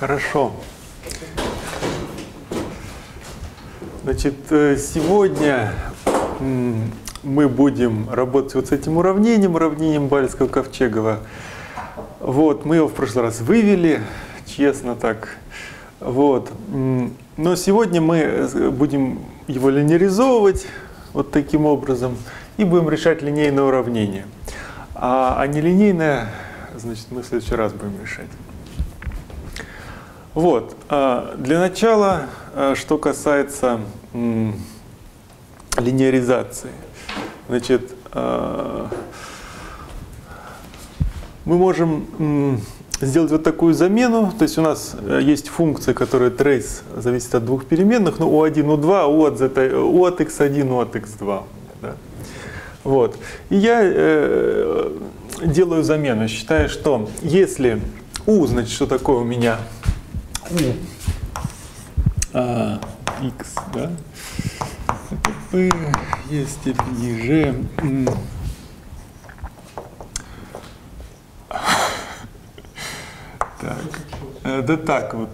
Хорошо. Значит, э, сегодня мы будем работать вот с этим уравнением, уравнением Бальского-Ковчегова. Вот, мы его в прошлый раз вывели, честно так. Вот. Но сегодня мы э, будем его линеаризовывать вот таким образом и будем решать линейное уравнение. А, а нелинейное, значит, мы в следующий раз будем решать. Вот. А, для начала, а, что касается линеаризации. Значит, мы можем сделать вот такую замену. То есть у нас э, есть функция, которая trace зависит от двух переменных, ну, U1, U2, U от, Z, U от x1, U от x2. Да? Вот. И я э, делаю замену, считаю, что если U, значит, что такое у меня? U а, x, да? Это p есть степени g Так. Э, да так вот.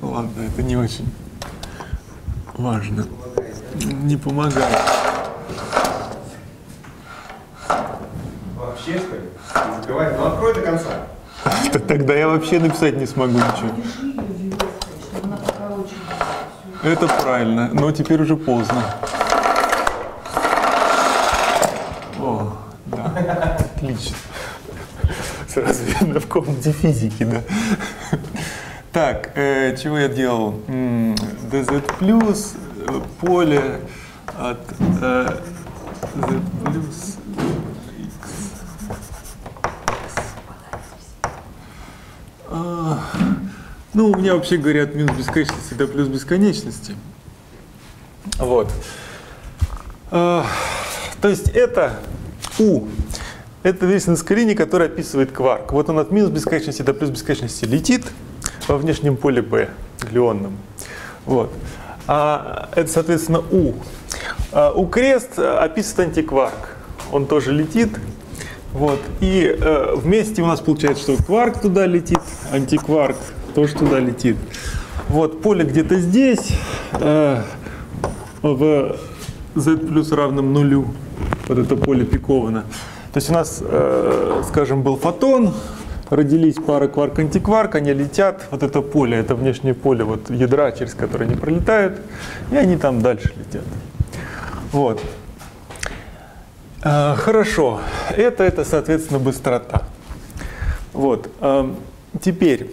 Ладно, это не очень важно. Не помогает. Вообще, что ли? Разговаривай. Ну, открой до конца. Тогда я вообще написать не смогу ничего. Это правильно, но теперь уже поздно. О, да, отлично. Сразу видно в комнате физики, да. Так, э, чего я делал? dz плюс э, поле от э, z плюс x. А, ну, у меня вообще говорят минус бесконечности до плюс бесконечности. Вот. А, то есть это U. Это Вильсонская линия, которая описывает кварк. Вот он от минус бесконечности до плюс бесконечности летит во внешнем поле B, глионном. Вот. А это, соответственно, U. А U крест описывает антикварк. Он тоже летит. Вот. И э, вместе у нас получается, что кварк туда летит, антикварк тоже туда летит. Вот, поле где-то здесь, э, в z плюс равном нулю, вот это поле пиковано. То есть у нас, э, скажем, был фотон, родились пара кварк-антикварк, они летят, вот это поле, это внешнее поле вот ядра, через которое они пролетают, и они там дальше летят. Вот. Э, хорошо, это, это, соответственно, быстрота. Вот. Э, теперь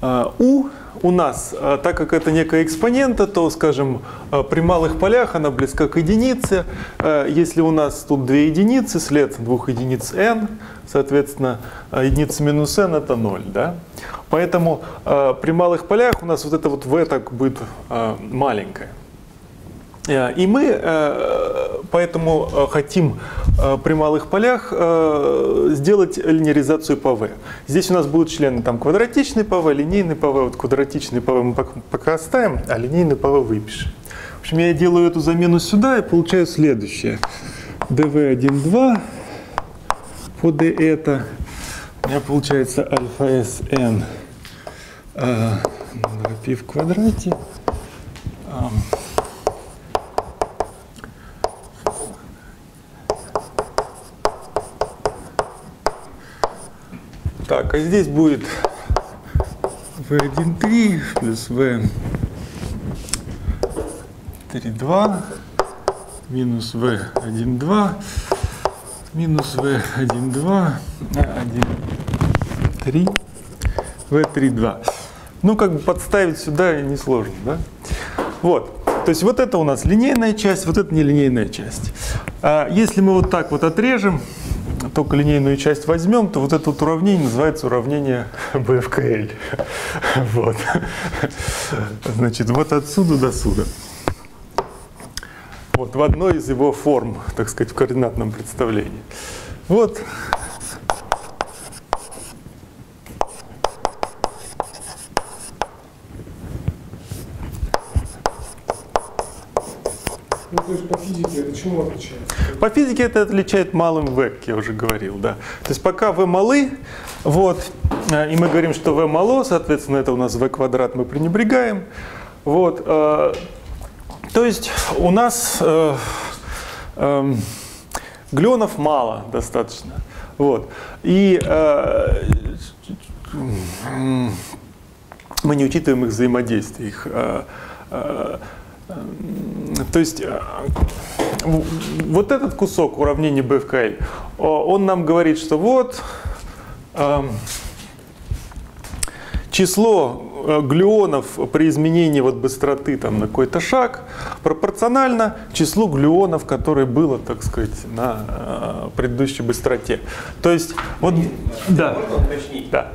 а, у у нас, а, так как это некая экспонента, то, скажем, а, при малых полях она близка к единице. Если у нас тут две единицы, след двух единиц n, соответственно, единица минус n это 0. Да? Поэтому при малых полях у нас вот это вот v так будет маленькое. Э, и мы э, поэтому э, хотим при малых полях сделать линеаризацию по v. Здесь у нас будут члены там квадратичный v, линейный v. Вот квадратичный v мы пока оставим, а линейный v выпишем. В общем, я делаю эту замену сюда и получаю следующее. dv1,2 по d это у меня получается альфа s n π в квадрате. Так, а здесь будет v1,3 плюс v3,2 минус v1,2 минус v1,2 1,3 v3,2. Ну, как бы подставить сюда несложно, да? Вот. То есть вот это у нас линейная часть, вот это нелинейная часть. А если мы вот так вот отрежем, только линейную часть возьмем, то вот это вот уравнение называется уравнение BFKL. Вот. Значит, вот отсюда до сюда. Вот в одной из его форм, так сказать, в координатном представлении. Вот Ну, по физике это чему отличается? По физике это отличает малым v, как я уже говорил, да. То есть пока v малы, вот, э, и мы говорим, что v мало, соответственно, это у нас v квадрат мы пренебрегаем, вот. э, То есть у нас э, эм, глюонов мало достаточно, вот. И э, мы не учитываем их взаимодействие, их э, э, то есть э, вот этот кусок уравнения о, он нам говорит, что вот эм, число э, глюонов при изменении вот быстроты там, на какой-то шаг пропорционально числу глюонов, которое было, так сказать, на э, предыдущей быстроте. То есть, вот, да, Можно уточнить? Да.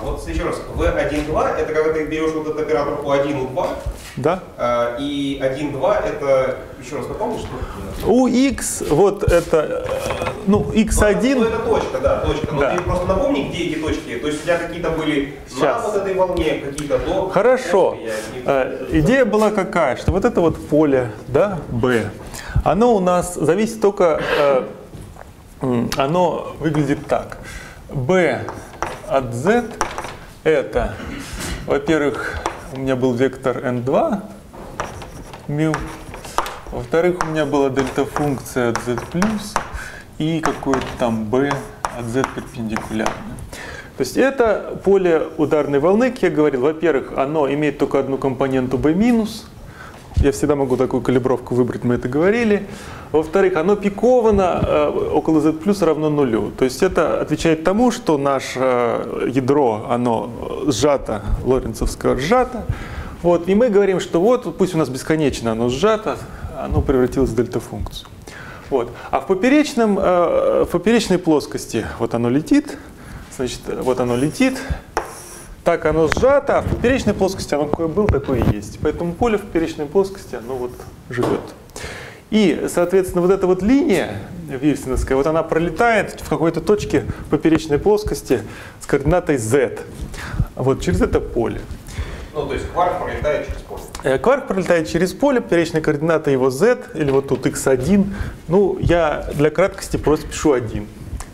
А вот еще раз, V1,2 это когда ты берешь вот этот оператор U1, U2, да. э, и 1,2 это, еще раз напомнишь, что? У x, вот это, э, ну, Ну, x1, это точка, да, точка. Но Да. ты просто напомни, где эти точки. То есть у тебя какие-то были Сейчас. на вот этой волне, какие-то до. Хорошо. Я не- Э, Идея была какая, что вот это вот поле, да, B, оно у нас зависит только, э, оно выглядит так. B от Z это, во-первых, у меня был вектор n2, μ, во-вторых, у меня была дельта-функция от z и какое-то там b от z перпендикулярно. То есть это поле ударной волны, как я говорил, во-первых, оно имеет только одну компоненту b. Я всегда могу такую калибровку выбрать, мы это говорили. Во-вторых, оно пиковано э, около z плюс равно нулю. То есть это отвечает тому, что наше э, ядро, оно сжато, лоренцовское сжато. Вот, и мы говорим, что вот, пусть у нас бесконечно оно сжато, оно превратилось в дельта-функцию. Вот. А в, поперечном, э, в поперечной плоскости вот оно летит, значит, вот оно летит, так оно сжато, а в поперечной плоскости оно какое было, такое и есть. Поэтому поле в поперечной плоскости, оно вот живет. И, соответственно, вот эта вот линия вильсоновская, вот она пролетает в какой-то точке поперечной плоскости с координатой z. Вот через это поле. Ну, то есть кварк пролетает через поле. Э, Кварк пролетает через поле, поперечная координата его z, или вот тут x1. Ну, я для краткости просто пишу 1,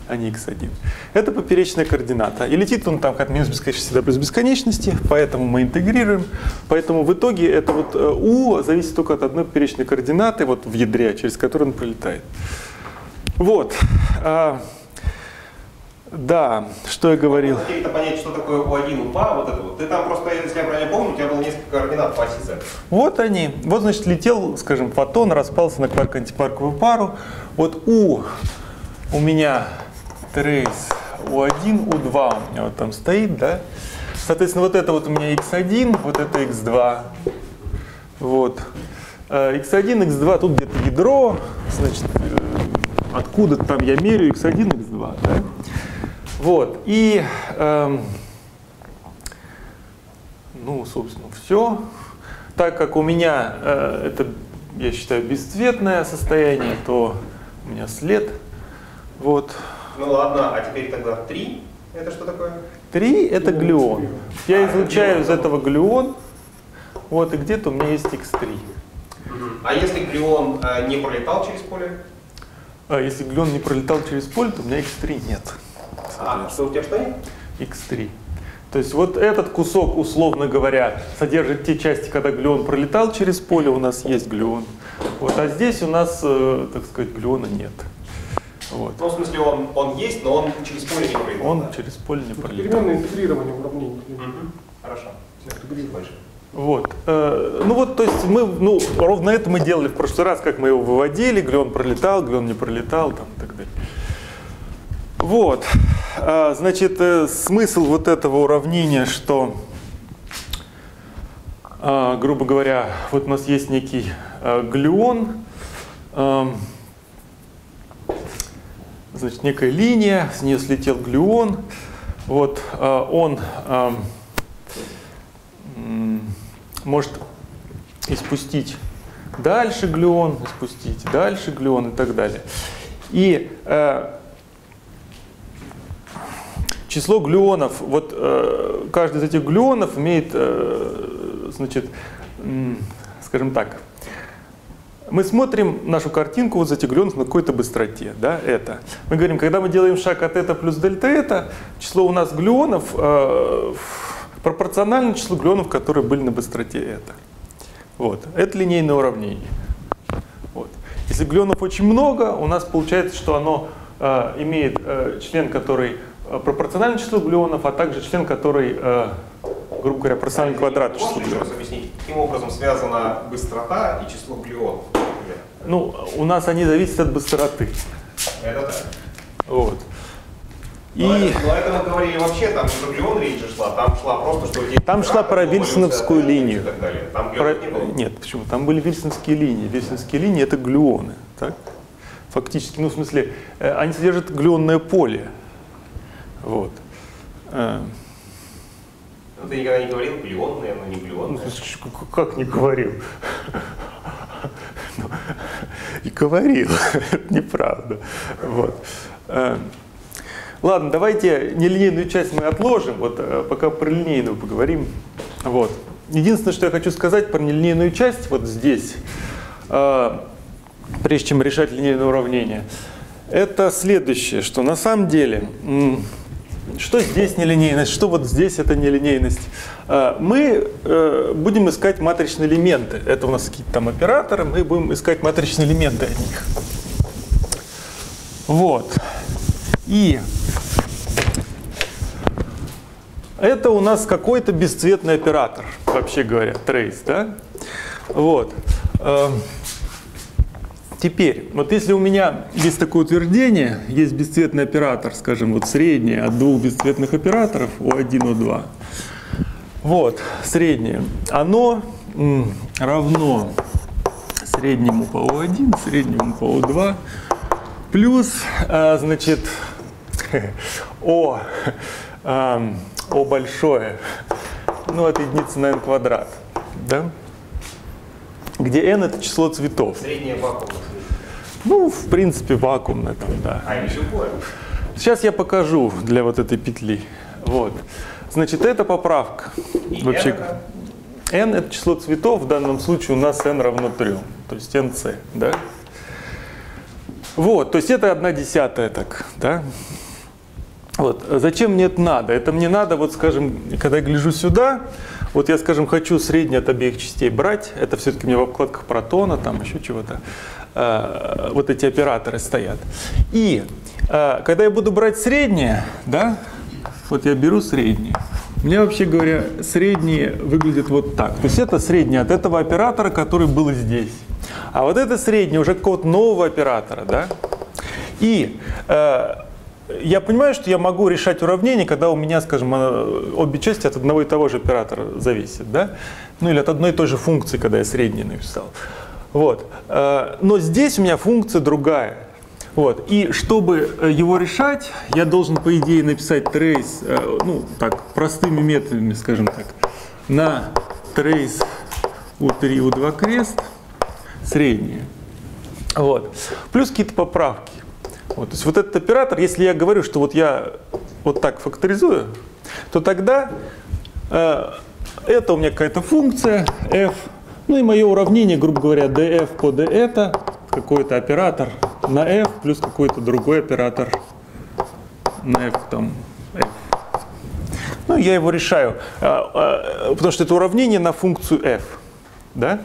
а не x1. Это поперечная координата. И летит он там от минус бесконечности до плюс бесконечности, поэтому мы интегрируем. Поэтому в итоге это вот э, u зависит только от одной поперечной координаты вот в ядре, через которую он пролетает. Вот. А, да, что я говорил. Хотели-то понять, что такое U1, U2, вот это вот. Ты там просто, если я правильно помню, у тебя было несколько координат по оси Z. Вот они. Вот, значит, летел, скажем, фотон, распался на кварк-антипарковую пару. Вот У у меня трейс У1, У2 у меня вот там стоит, да? Соответственно, вот это вот у меня x1, вот это x2. Вот. Э, x1, x2, тут где-то ядро, значит, э, откуда там я меряю x1, x2, да? Вот. И эм, ну, собственно, все. Так как у меня э, это, я считаю, бесцветное состояние, то у меня след. Вот. Ну ладно, а теперь тогда 3. Это что такое? Три это глюон. три. Я А, излучаю из глюон. этого глюон. Вот, и где-то у меня есть x3. А если глион э, не пролетал через поле? А если глюон не пролетал через поле, то у меня x3 нет. А, что у тебя что нет? x3. То есть вот этот кусок, условно говоря, содержит те части, когда глюон пролетал через поле, у нас есть глюон. Вот, а здесь у нас, э, так сказать, глюона нет. Вот. Ну, в смысле, он, он есть, но он через поле не пролетал. Он да? через поле не Это пролетал. переменное интегрирование уравнений. Хорошо. Спасибо. Вот. Э, Ну вот, то есть мы, ну, ровно это мы делали в прошлый раз, как мы его выводили, глюон пролетал, глюон не пролетал, там и так далее. Вот. А, Значит, э, смысл вот этого уравнения, что, грубо говоря, вот у нас есть некий глюон, ам, значит, некая линия, с нее слетел глюон, вот, а, он может испустить дальше глюон, испустить дальше глюон и так далее. И э, число глюонов, вот э, каждый из этих глюонов имеет, э, значит, скажем так, мы смотрим нашу картинку вот затягленных на какой-то быстроте, да, это. Мы говорим, когда мы делаем шаг от это плюс дельта это, число у нас глюонов э, пропорционально числу глюонов, которые были на быстроте это. Вот, это линейное уравнение. Вот. Если глюонов очень много, у нас получается, что оно э, имеет э, член, который э, пропорциональный числу глюонов, а также член, который, э, грубо говоря, пропорциональный квадрат числу Можешь еще раз глюонов. объяснить, каким образом связана быстрота и число глюонов? Ну, у нас они зависят от быстроты. Это так. Вот. И Но, но это мы говорили вообще, там не про глюон речь же шла, там шла просто, что... Там шла про вильсоновскую линию. Там Про- не было. Нет, почему? Там были вильсонские линии. Вильсонские линии это глюоны, так? Фактически, ну в смысле, э, они содержат глюонное поле. Вот. Ну, ты никогда не говорил глюон, наверное, не ну, глюон. к- как не говорил? Ну, И говорил, это неправда. Вот. Э, Ладно, давайте нелинейную часть мы отложим, вот э, пока про линейную поговорим. Вот. Единственное, что я хочу сказать про нелинейную часть вот здесь, э, прежде чем решать линейное уравнение, это следующее, что на самом деле, что здесь нелинейность, что вот здесь это нелинейность. Э, Мы э, будем искать матричные элементы. Это у нас какие-то там операторы, мы будем искать матричные элементы от них. Вот. И это у нас какой-то бесцветный оператор, вообще говоря, трейс, да? Вот. Теперь, вот если у меня есть такое утверждение, есть бесцветный оператор, скажем, вот среднее от двух бесцветных операторов, O1, O2, вот, среднее, оно равно среднему по O1, среднему по O2, плюс, а, значит, О, ам, О большое, ну, от единицы на n квадрат, да? Где n это число цветов. Средняя вакуумная. Ну, в принципе, вакуумное там, да. А, любое. Сейчас я покажу для вот этой петли. Вот. Значит, это поправка. И Вообще, это? n это число цветов, в данном случае у нас n равно 3, то есть nc, да? Вот, то есть это одна десятая так, да? Вот, зачем мне это надо? Это мне надо, вот скажем, когда я гляжу сюда, вот я, скажем, хочу среднее от обеих частей брать, это все-таки у меня в обкладках протона, там еще чего-то, э, вот эти операторы стоят. И э, когда я буду брать среднее, да, вот я беру среднее, у меня, вообще говоря, среднее выглядит вот так. То есть это среднее от этого оператора, который был здесь. А вот это среднее уже какого-то нового оператора, да? И э, я понимаю, что я могу решать уравнение, когда у меня, скажем, обе части от одного и того же оператора зависят, да? Ну или от одной и той же функции, когда я среднее написал. Вот. Э, Но здесь у меня функция другая. Вот. И чтобы э, его решать, я должен, по идее, написать трейс, э, ну, так, простыми методами, скажем так, на трейс U3, U2 крест, среднее. Вот. Плюс какие-то поправки. Вот. То есть вот этот оператор, если я говорю, что вот я вот так факторизую, то тогда э, это у меня какая-то функция f, ну и мое уравнение, грубо говоря, df по d это какой-то оператор на f плюс какой-то другой оператор на f там f. Ну, я его решаю, а, а, потому что это уравнение на функцию f. Да?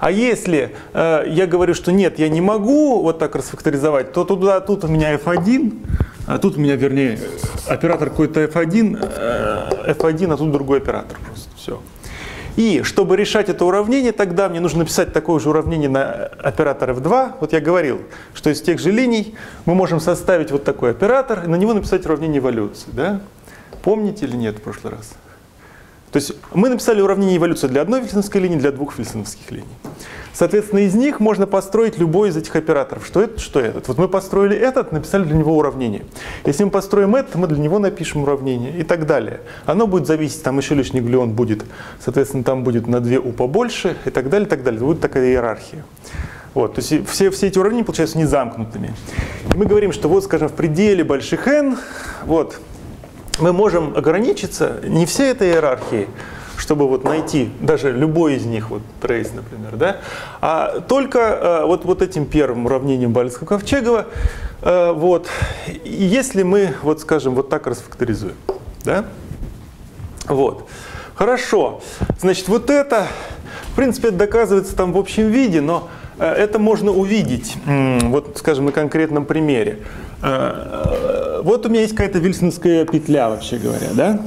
А если э, я говорю, что нет, я не могу вот так расфакторизовать, то туда, тут у меня f1, а тут у меня, вернее, оператор какой-то f1, э, f1, а тут другой оператор просто. Все. И чтобы решать это уравнение, тогда мне нужно написать такое же уравнение на оператор f2. Вот я говорил, что из тех же линий мы можем составить вот такой оператор и на него написать уравнение эволюции. Да? Помните или нет в прошлый раз? То есть мы написали уравнение эволюции для одной вильсоновской линии, для двух вильсоновских линий. Соответственно, из них можно построить любой из этих операторов. Что это, что этот. Вот мы построили этот, написали для него уравнение. Если мы построим это, мы для него напишем уравнение и так далее. Оно будет зависеть, там еще лишний глюон будет, соответственно, там будет на 2 у побольше и так далее, и так далее. Будет такая иерархия. Вот, то есть все, все эти уравнения получаются незамкнутыми. И мы говорим, что вот, скажем, в пределе больших n, вот, мы можем ограничиться не всей этой иерархией, чтобы вот найти даже любой из них, вот трейс, например, да, а только э, вот, вот этим первым уравнением Балецкого-Ковчегова, э, вот, если мы, вот скажем, вот так расфакторизуем, да, вот, хорошо, значит, вот это, в принципе, это доказывается там в общем виде, но э, это можно увидеть, вот, скажем, на конкретном примере. Э, Вот у меня есть какая-то вильсоновская петля, вообще говоря, да?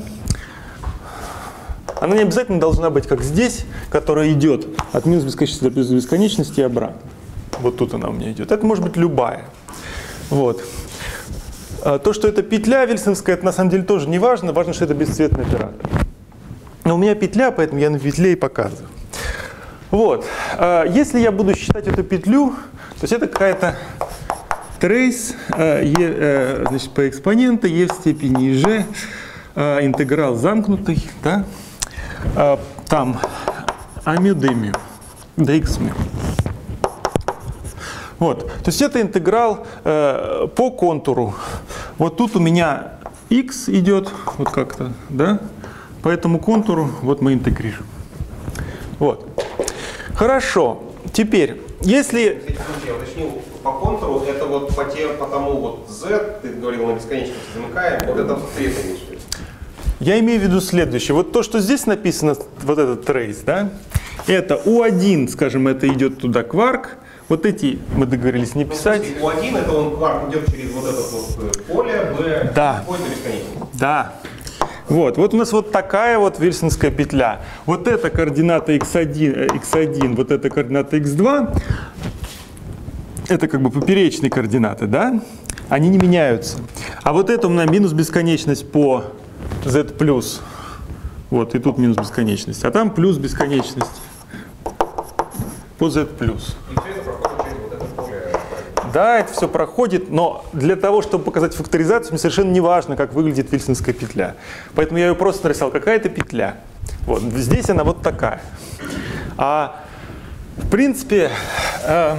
Она не обязательно должна быть как здесь, которая идет от минус бесконечности до плюс бесконечности и обратно. Вот тут она у меня идет. Это может быть любая. Вот. А То, что это петля вильсоновская, это на самом деле тоже не важно. Важно, что это бесцветный оператор. Но у меня петля, поэтому я на петле и показываю. Вот. А Если я буду считать эту петлю, то есть это какая-то трейс э, э, значит, по экспонента e в степени g, э, интеграл замкнутый, да, э, там амю демю, dx мю. Вот, то есть это интеграл э, по контуру. Вот тут у меня x идет, вот как-то, да, по этому контуру вот мы интегрируем. Вот. Хорошо. Теперь, если я уточнил, по контуру это вот по, те, по тому вот z, ты говорил на бесконечности замыкаем, вот это ты это имеешь в виду. Я имею в виду следующее. Вот то, что здесь написано, вот этот трейс, да, это U1, скажем, это идет туда кварк. Вот эти мы договорились не писать. Ну, У1 это он кварк идет через вот это вот э, поле, b Да. бесконечности. Да. Вот, вот у нас вот такая вот вильсонская петля. Вот эта координата x1, э, x1 вот эта координата x2, это как бы поперечные координаты, да? Они не меняются. А вот это у меня минус бесконечность по z плюс. Вот, и тут минус бесконечность. А там плюс бесконечность по z плюс. Это это. Да, это все проходит, но для того, чтобы показать факторизацию, мне совершенно не важно, как выглядит вильсонская петля. Поэтому я ее просто нарисовал. Какая-то петля. Вот, здесь она вот такая. А в принципе, э,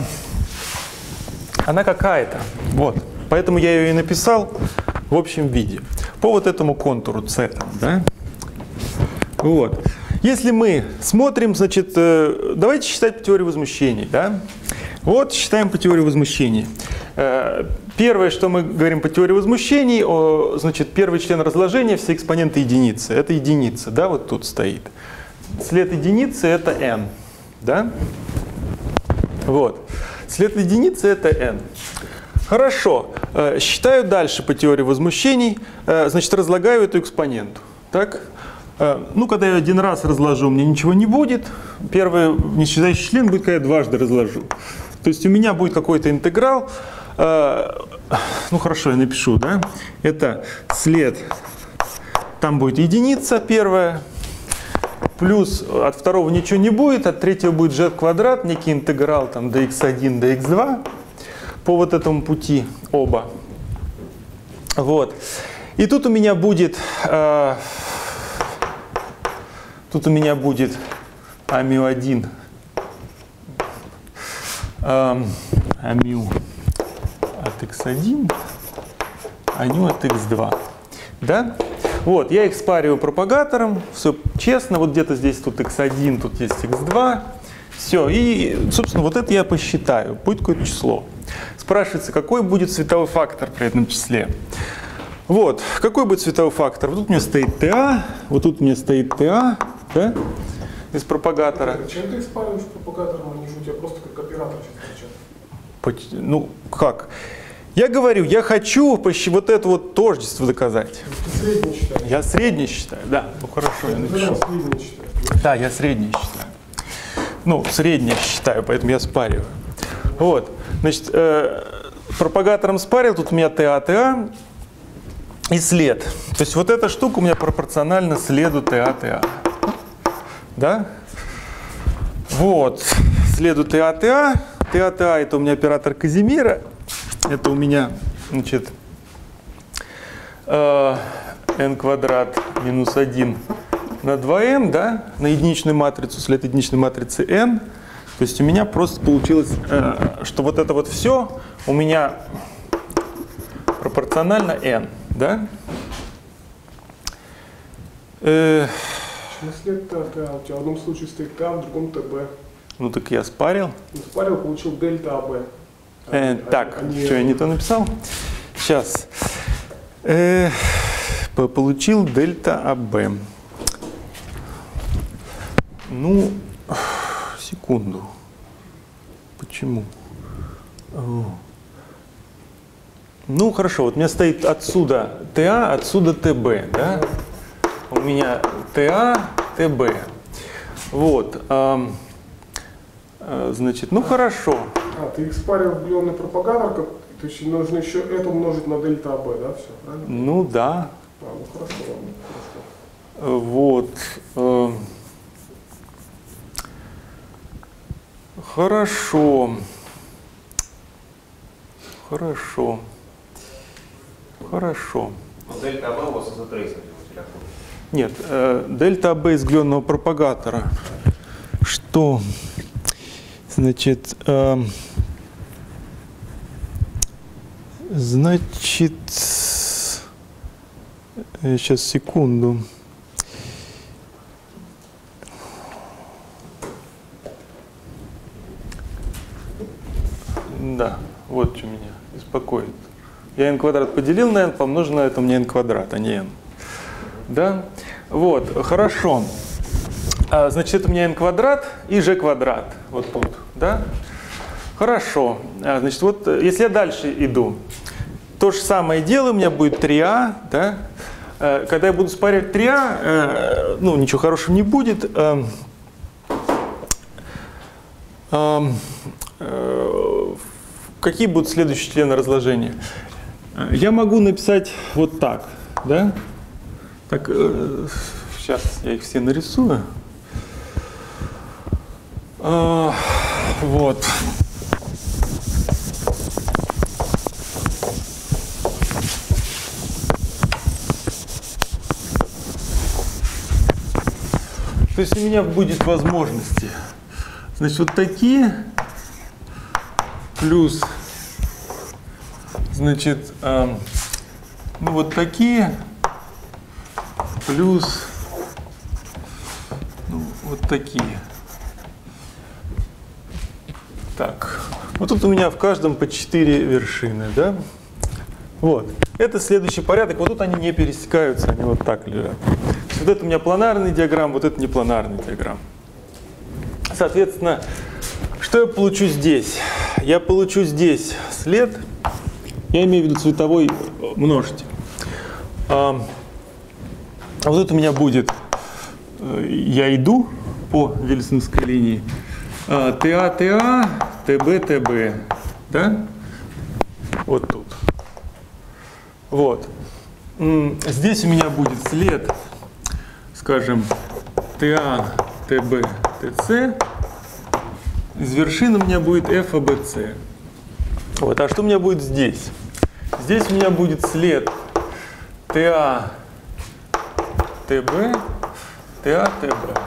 она какая-то. Вот. Поэтому я ее и написал в общем виде. По вот этому контуру C. Да? Вот. Если мы смотрим, значит, э, давайте считать по теории возмущений. Да? Вот считаем по теории возмущений. Э, Первое, что мы говорим по теории возмущений, о, значит, первый член разложения все экспоненты единицы. Это единица, да, вот тут стоит. След единицы это n, да? Вот. След единицы это n. Хорошо. Э, Считаю дальше по теории возмущений. Э, Значит, разлагаю эту экспоненту. Так? Э, Ну, когда я один раз разложу, мне ничего не будет. Первый неисчезающий член будет, когда я дважды разложу. То есть у меня будет какой-то интеграл. Ну, хорошо, я напишу, да? Это след, там будет единица первая, плюс от второго ничего не будет, от третьего будет z квадрат, некий интеграл там dx1, dx2 по вот этому пути оба. Вот. И тут у меня будет, э, тут у меня будет амю1, эм, амю от x1, аню от x2. Да? Вот, я их спариваю пропагатором, все честно, вот где-то здесь тут x1, тут есть x2, все, и, собственно, вот это я посчитаю, будет какое-то число. Спрашивается, какой будет световой фактор при этом числе. Вот, какой будет световой фактор? Вот тут у меня стоит TA, вот тут у меня стоит TA, да, из пропагатора. Чем ты их спариваешь пропагатором, они же у тебя просто как оператор сейчас Ну, как? Я говорю, я хочу вот это вот тождество доказать. Ты средний считаешь. Я средний считаю, да. Ну хорошо, я напишу. Да, я средний считаю. Ну, средний считаю, поэтому я спариваю. Вот. Значит, э, пропагатором спарил, тут у меня ТА, ТА и след. То есть вот эта штука у меня пропорциональна следу ТА, ТА. Да? Вот. Следу ТА, ТА. ТА, ТА это у меня оператор Казимира. Это у меня, значит, э, n квадрат минус 1 на 2m, да, на единичную матрицу, след единичной матрицы n. То есть у меня просто получилось, э, что вот это вот все у меня пропорционально n, да. Э, В смысле ТА, ТА? У тебя в одном случае стоит ТА, в другом ТБ. Ну так я спарил. Ну, спарил, получил дельта АБ. Э, так, что я не то написал? Сейчас. Э, по- получил дельта АБ. Ну, секунду. Почему? Ну, хорошо, вот у меня стоит отсюда ТА, отсюда ТБ, да? У меня ТА, ТБ. Вот. э, значит, ну хорошо. А, ты в глионный пропагатор, как, то есть нужно еще это умножить на дельта АБ, да, все, правильно? Ну да, А, ну хорошо, ладно, хорошо. Э, Вот. э, Хорошо. Хорошо. Хорошо. Но дельта АБ у вас из трейсинга телефона. Нет, э, дельта АБ из глионного пропагатора. Что? Значит, эм, значит, сейчас секунду. Да, вот что меня беспокоит. Я n квадрат поделил на n, помножил это, меня n квадрат, а не n. Да? Вот, хорошо. А, значит, это у меня n квадрат и g квадрат. Вот тут, да? Хорошо. А, значит, вот э, если я дальше иду, то же самое дело, у меня будет 3а, да? Э, Когда я буду спарить 3а, э, ну, ничего хорошего не будет. Какие будут следующие члены разложения? Я могу написать вот так, да? Так, сейчас я их все нарисую. А, вот. То есть у меня будет возможности. Значит, вот такие плюс, значит, эм, ну вот такие плюс ну, вот такие. Так, вот тут у меня в каждом по 4 вершины, да? Вот. Это следующий порядок. Вот тут они не пересекаются, они вот так лежат. Вот это у меня планарный диаграмм, вот это не планарный диаграмм. Соответственно, что я получу здесь? Я получу здесь след, я имею в виду цветовой э, множитель. А, вот это у меня будет, э, я иду по Вильсонской линии, ТА, ТА, ТБ, ТБ, да? Вот тут. Вот. Здесь у меня будет след, скажем, ТА, ТБ, ТЦ. Из вершины у меня будет FABC. Вот. А что у меня будет здесь? Здесь у меня будет след ТА, ТБ, ТА, ТБ.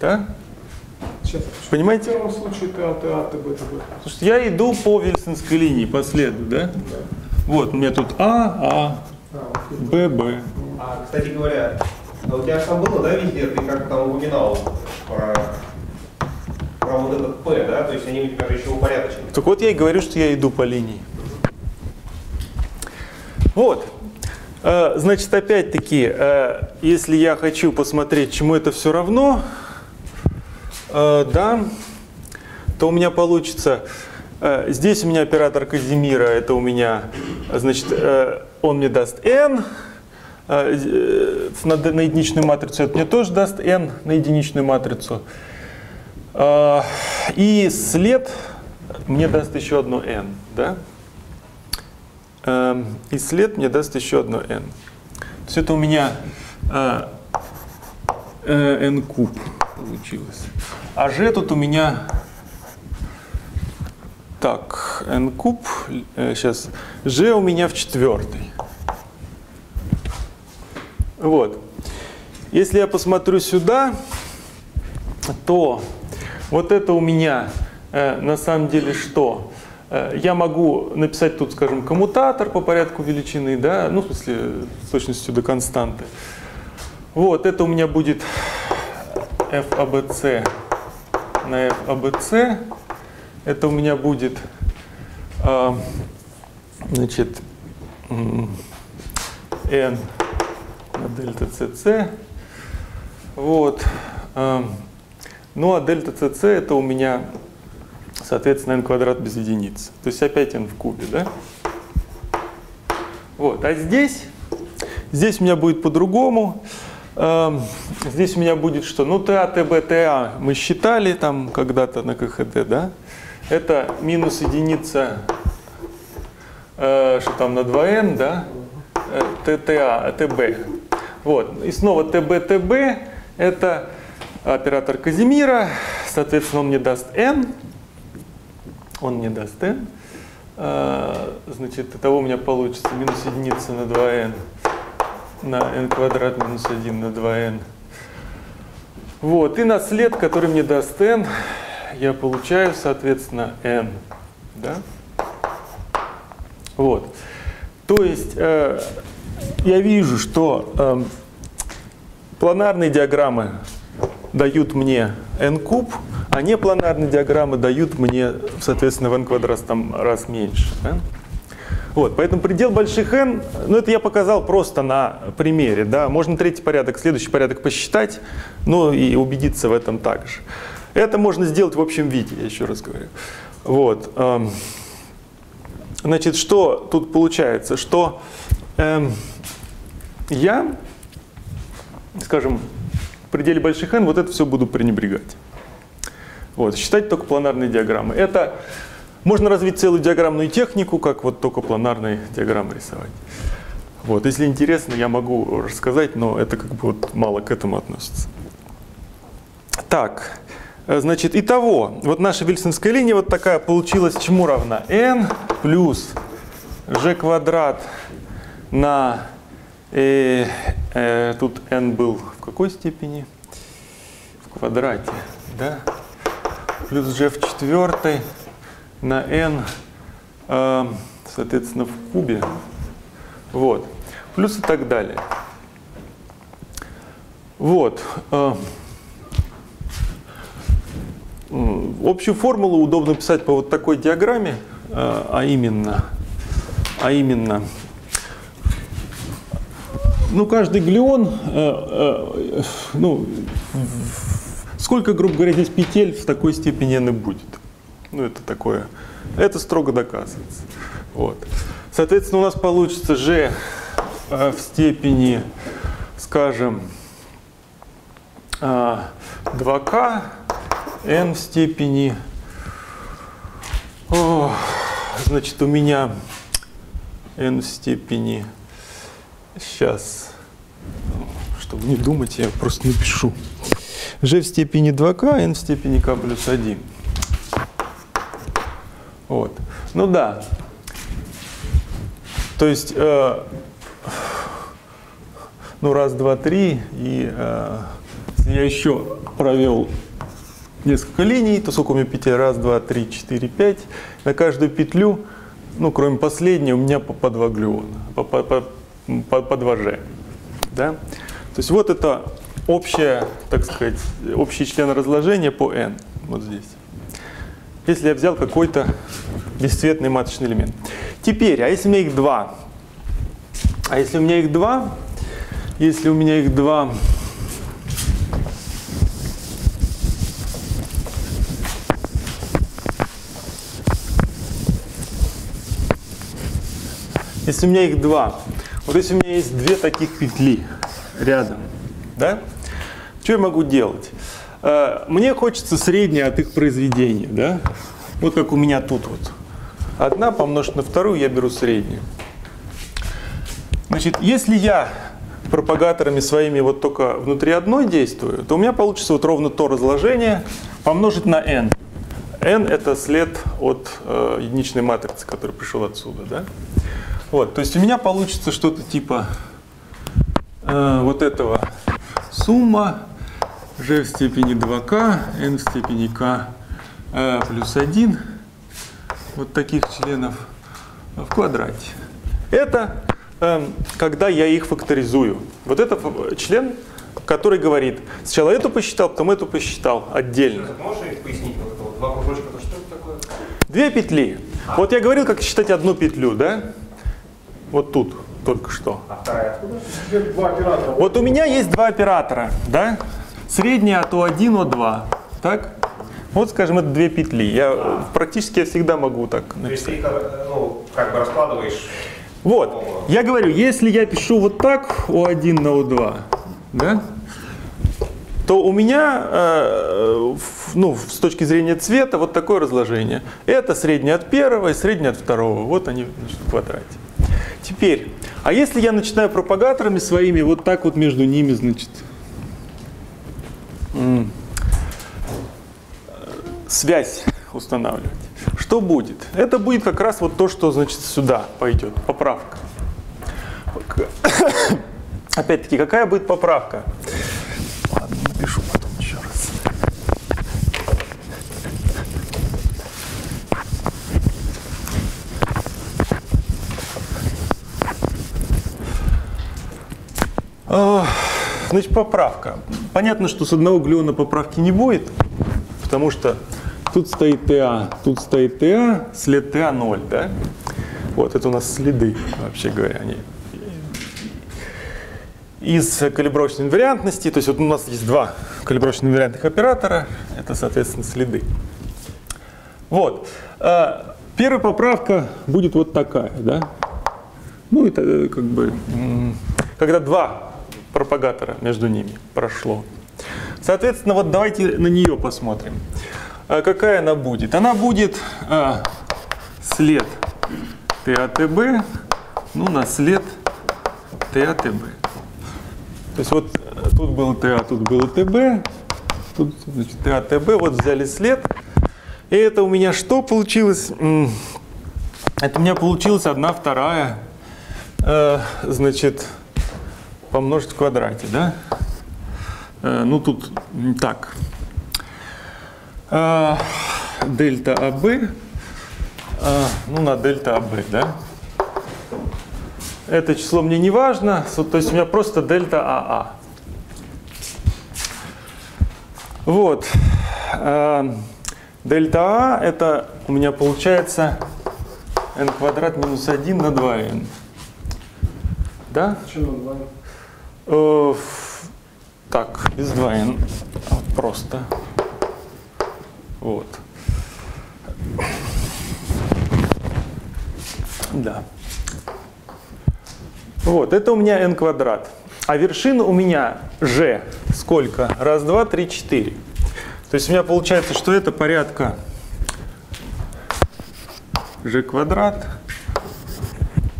Да? Сейчас. В Понимаете? первом случае ТА, ТА, ТБ, ТБ. Потому что я иду по Вильсонской линии, по следу, да? Вот, у меня тут А, А, А. Б, Б. А, кстати говоря, а у тебя же там было, да, везде, ты как там упоминал про, про вот этот П, да? То есть они у тебя же еще упорядочены. Так вот я и говорю, что я иду по линии. Вот. Э, Значит, опять-таки, если я хочу посмотреть, чему это все равно, э, да, то у меня получится, э, здесь у меня оператор Казимира, это у меня, значит, э, он мне даст n, на, на единичную матрицу это мне тоже даст n на единичную матрицу. И след мне даст еще одно n, да? Эм, И след мне даст еще одно n. То есть это у меня n куб получилось. А g тут у меня так, n куб, э, сейчас, g у меня в четвертой. Вот. Если я посмотрю сюда, то вот это у меня э, на самом деле что? Э, я могу написать тут, скажем, коммутатор по порядку величины, да, ну, в смысле, с точностью до константы. Вот, это у меня будет FABC на FABC, это у меня будет а, значит, n на дельта cc. Вот. а, Ну а дельта cc это у меня, соответственно, n квадрат без единицы. То есть опять n в кубе, да? Вот. А здесь, здесь у меня будет по-другому. Эм, Здесь у меня будет что? Ну, TA, TB, TA мы считали там когда-то на КХД, да? Это минус единица, э, что там на 2n, да? Э, ТТА, ТБ. Вот. И снова ТБ, ТБ это оператор Казимира. Соответственно, он мне даст n. Он мне даст n. Э, Значит, итого у меня получится минус единица на 2n на n квадрат минус 1 на 2n. Вот, и на след, который мне даст n, я получаю, соответственно, n. Да? Вот. То есть э, я вижу, что э, планарные диаграммы дают мне n куб, а непланарные диаграммы дают мне, соответственно, в n квадрат там раз меньше. Да? Вот, поэтому предел больших n, ну это я показал просто на примере, да, можно третий порядок, следующий порядок посчитать, ну и убедиться в этом также. Это можно сделать в общем виде, я еще раз говорю. Вот, эм, значит, что тут получается, что эм, я, скажем, в пределе больших n вот это все буду пренебрегать. Вот, считать только планарные диаграммы. Это можно развить целую диаграммную технику, как вот только планарные диаграммы рисовать. Вот, если интересно, я могу рассказать, но это как бы вот мало к этому относится. Так, э, значит, итого, вот наша вильсонская линия вот такая получилась, чему равна? n плюс g квадрат на, э, э, тут n был в какой степени? В квадрате, да? Плюс g в четвертой на n, э, соответственно, в кубе. Вот. Плюс и так далее. Вот. э, Общую формулу удобно писать по вот такой диаграмме, э, а именно, а именно, ну, каждый глион, ну, сколько, грубо говоря, здесь петель в такой степени n будет. Ну, это такое, это строго доказывается. Вот. Соответственно, у нас получится g э, в степени, скажем, э, 2k, n в степени, о, значит, у меня n в степени, сейчас, чтобы не думать, я просто напишу. g в степени 2k, n в степени k плюс 1. Вот. Ну да. То есть, э, ну раз, два, три, и э, я еще провел несколько линий, то сколько у меня петель? Раз, два, три, четыре, пять. На каждую петлю, ну кроме последней, у меня по, по два глюона, по, по, по, по, по два G. Да? То есть вот это общее, так сказать, общие члены разложения по n. Вот здесь если я взял какой-то бесцветный маточный элемент. Теперь, а если у меня их два? А если у меня их два? Если у меня их два, если у меня их два, вот если у меня есть две таких петли рядом, да, что я могу делать? Э, Мне хочется среднее от их произведения, да? Вот как у меня тут вот. Одна помножить на вторую, я беру среднюю. Значит, если я пропагаторами своими вот только внутри одной действую, то у меня получится вот ровно то разложение помножить на n. n это след от э, единичной матрицы, который пришел отсюда, да? Вот, то есть у меня получится что-то типа э, вот этого сумма g в степени 2k, n в степени k э, плюс 1, вот таких членов в квадрате. Это э, когда я их факторизую. Вот это член который говорит, сначала эту посчитал, потом эту посчитал отдельно. Можешь пояснить вот два кружочка, то что это такое? Две петли. Вот я говорил, как считать одну петлю, да? Вот тут, только что. А вторая откуда? Вот у меня есть два оператора, да? Средняя от O1, O2. Так? Вот, скажем, это две петли. Я э, практически я всегда могу так То есть написать. ты ну, как бы раскладываешь. Вот, я говорю, если я пишу вот так O1 на O2, да, то у меня, э, ну, с точки зрения цвета, вот такое разложение. Это среднее от первого и среднее от второго. Вот они значит, в квадрате. Теперь, а если я начинаю пропагаторами своими вот так вот между ними, значит, связь устанавливать. Что будет? Это будет как раз вот то, что значит сюда пойдет, поправка. Опять-таки, какая будет поправка? Ладно, напишу потом еще раз. Значит, поправка. Понятно, что с одного глиона поправки не будет, потому что тут стоит ТА, тут стоит ТА, след ТА 0, да? Вот, это у нас следы, вообще говоря, они из калибровочной инвариантности, то есть вот у нас есть два калибровочно инвариантных оператора, это, соответственно, следы. Вот. А, Первая поправка будет вот такая, да? Ну, это э, как бы, когда два пропагатора между ними прошло. Соответственно, вот давайте на нее посмотрим. А Какая она будет? Она будет а, след ТАТБ, ну, на след ТАТБ. То есть вот э, тут был ТА, тут было ТБ, тут значит, ТА, ТБ, вот взяли след. И это у меня что получилось? Это у меня получилось одна вторая, э, значит, помножить в квадрате, да? Э, ну тут так. Э, дельта АБ, э, ну на дельта АБ, да? Это число мне не важно, то есть у меня просто дельта АА. Вот. Э, Дельта А это у меня получается n квадрат минус 1 на 2n. Да? Почему на два? Э, ф- Так, без 2n. А, Просто. Вот. Да. Вот, это у меня n квадрат. А вершина у меня g сколько? Раз, два, три, четыре. То есть у меня получается, что это порядка g квадрат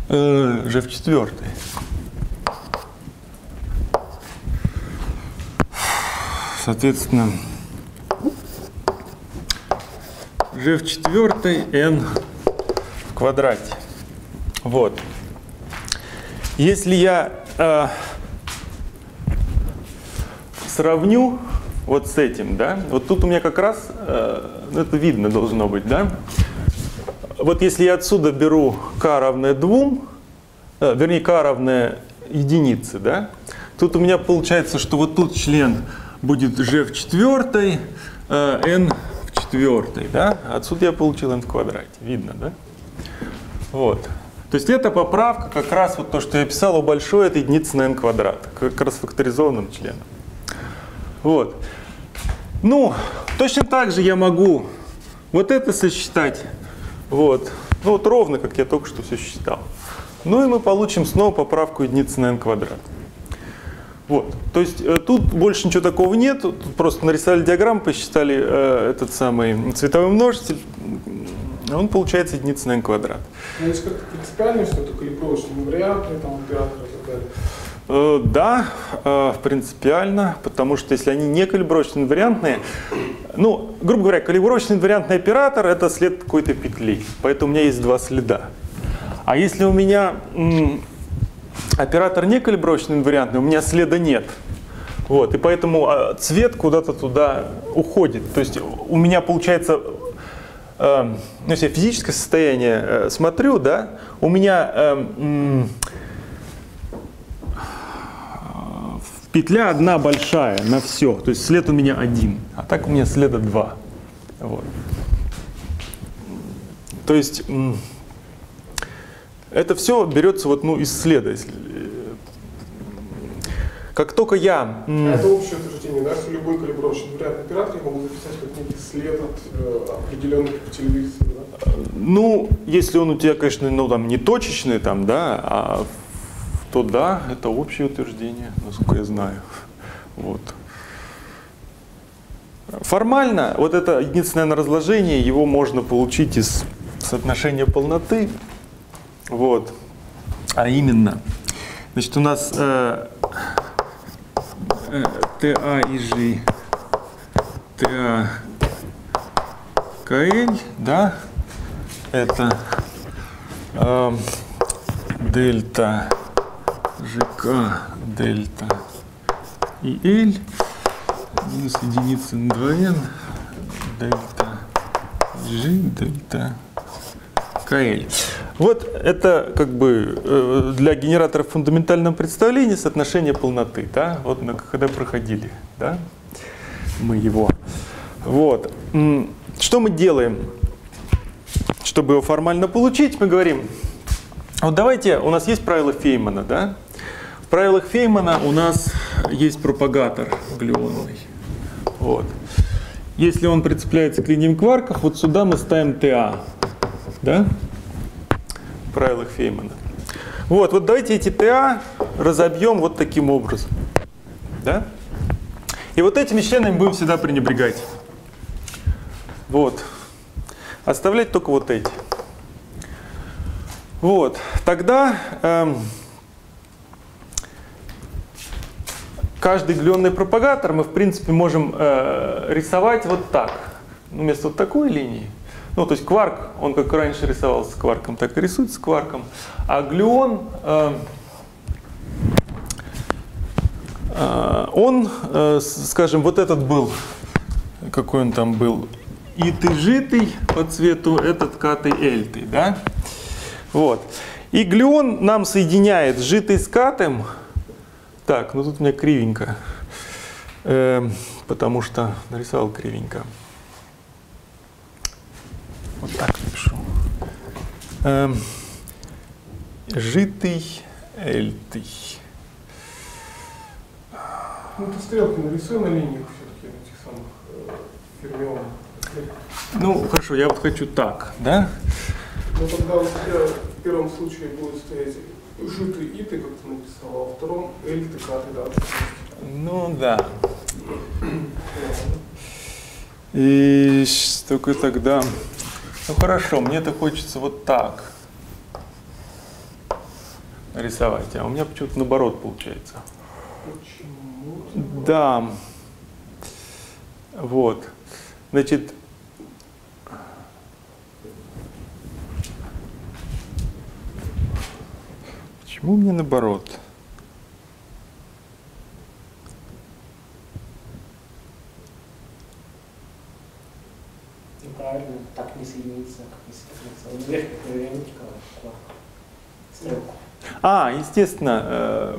э, g в четвертой. Соответственно, g в четвертой n в квадрате. Вот. Если я э, сравню вот с этим, да, вот тут у меня как раз, э, ну, это видно должно быть, да, вот если я отсюда беру k равное 2, э, вернее k равное единице, да, тут у меня получается, что вот тут член будет g в четвертой, э, n в четвертой, да, отсюда я получил n в квадрате, видно, да? Вот. То есть эта поправка как раз вот то, что я писал, у большой это единица на n квадрат, к, к расфакторизованным членам. Вот. Ну, точно так же я могу вот это сосчитать, вот, ну вот ровно, как я только что все считал. Ну и мы получим снова поправку единицы на n квадрат. Вот, то есть э, тут больше ничего такого нет, тут просто нарисовали диаграмму, посчитали э, этот самый цветовой множитель, он получается единица на n квадрат. Ну, есть как-то принципиальность, что это калибровочный вариант, там оператор и так далее. Э, Да, э, принципиально, потому что если они не калибровочно инвариантные, ну, грубо говоря, калибровочно инвариантный оператор это след какой-то петли, поэтому у меня есть два следа. А если у меня оператор не калибровочно инвариантный, у меня следа нет. Вот, и поэтому э, цвет куда-то туда уходит. То есть у меня получается, э, ну, если я физическое состояние э, смотрю, да, у меня э, м, петля одна большая на все. То есть след у меня один, а так у меня следа два. Вот. То есть м, это все берется вот, ну, из следа. если, э, Как только я... это общее утверждение, да, что любой калибровочный вариант оператора я могу записать как некий след от э, определенных сил, да? Ну, если он у тебя, конечно, ну, там, не точечный, там, да, а то да, это общее утверждение, насколько я знаю. Вот. Формально, вот это единственное разложение, его можно получить из соотношения полноты. Вот. А именно, значит, у нас э, э, TA и G, TA, КЛ, да, это эм, дельта ЖК, дельта и L минус единица на 2n, дельта G, дельта КЛ. Вот это как бы э, для генераторов фундаментального представления соотношение полноты, да, вот мы когда проходили, да, мы его. Вот. Что мы делаем? Чтобы его формально получить, мы говорим, вот давайте, у нас есть правило Феймана, да? В правилах Феймана у нас есть пропагатор глюонный. Вот. Если он прицепляется к линиям кварков, вот сюда мы ставим TA. Да? Правилах Феймана. Вот, вот давайте эти TA разобьем вот таким образом. Да? И вот этими членами будем всегда пренебрегать. Вот. Оставлять только вот эти. Вот. Тогда эм, каждый глюонный пропагатор мы, в принципе, можем э, рисовать вот так. Ну, вместо вот такой линии. Ну, то есть кварк, он как раньше рисовался кварком, так и рисуется кварком. А глюон, э, э, он, э, с- скажем, вот этот был, какой он там был, и ты житый по цвету, этот катый эльтый, да? Вот. И глюон нам соединяет житый с катым. Так, ну тут у меня кривенько, Эм, потому что нарисовал кривенько. Вот так напишу. Эм, житый эльтый. Ну, ты стрелки нарисуй на линиях все-таки этих самых э, фермионов. Ну, хорошо, я вот хочу так, да? Ну, тогда у тебя в первом случае будет стоять житый и ты, как ты написал, а во втором эль ты каты, да. Ну да. И только тогда... Ну хорошо, мне-то хочется вот так рисовать, а у меня почему-то наоборот получается. Почему? Да. Вот. Значит, почему мне наоборот? Неправильно, так не соединится, как если так написал. Вверх проверните стрелку. А, естественно, э,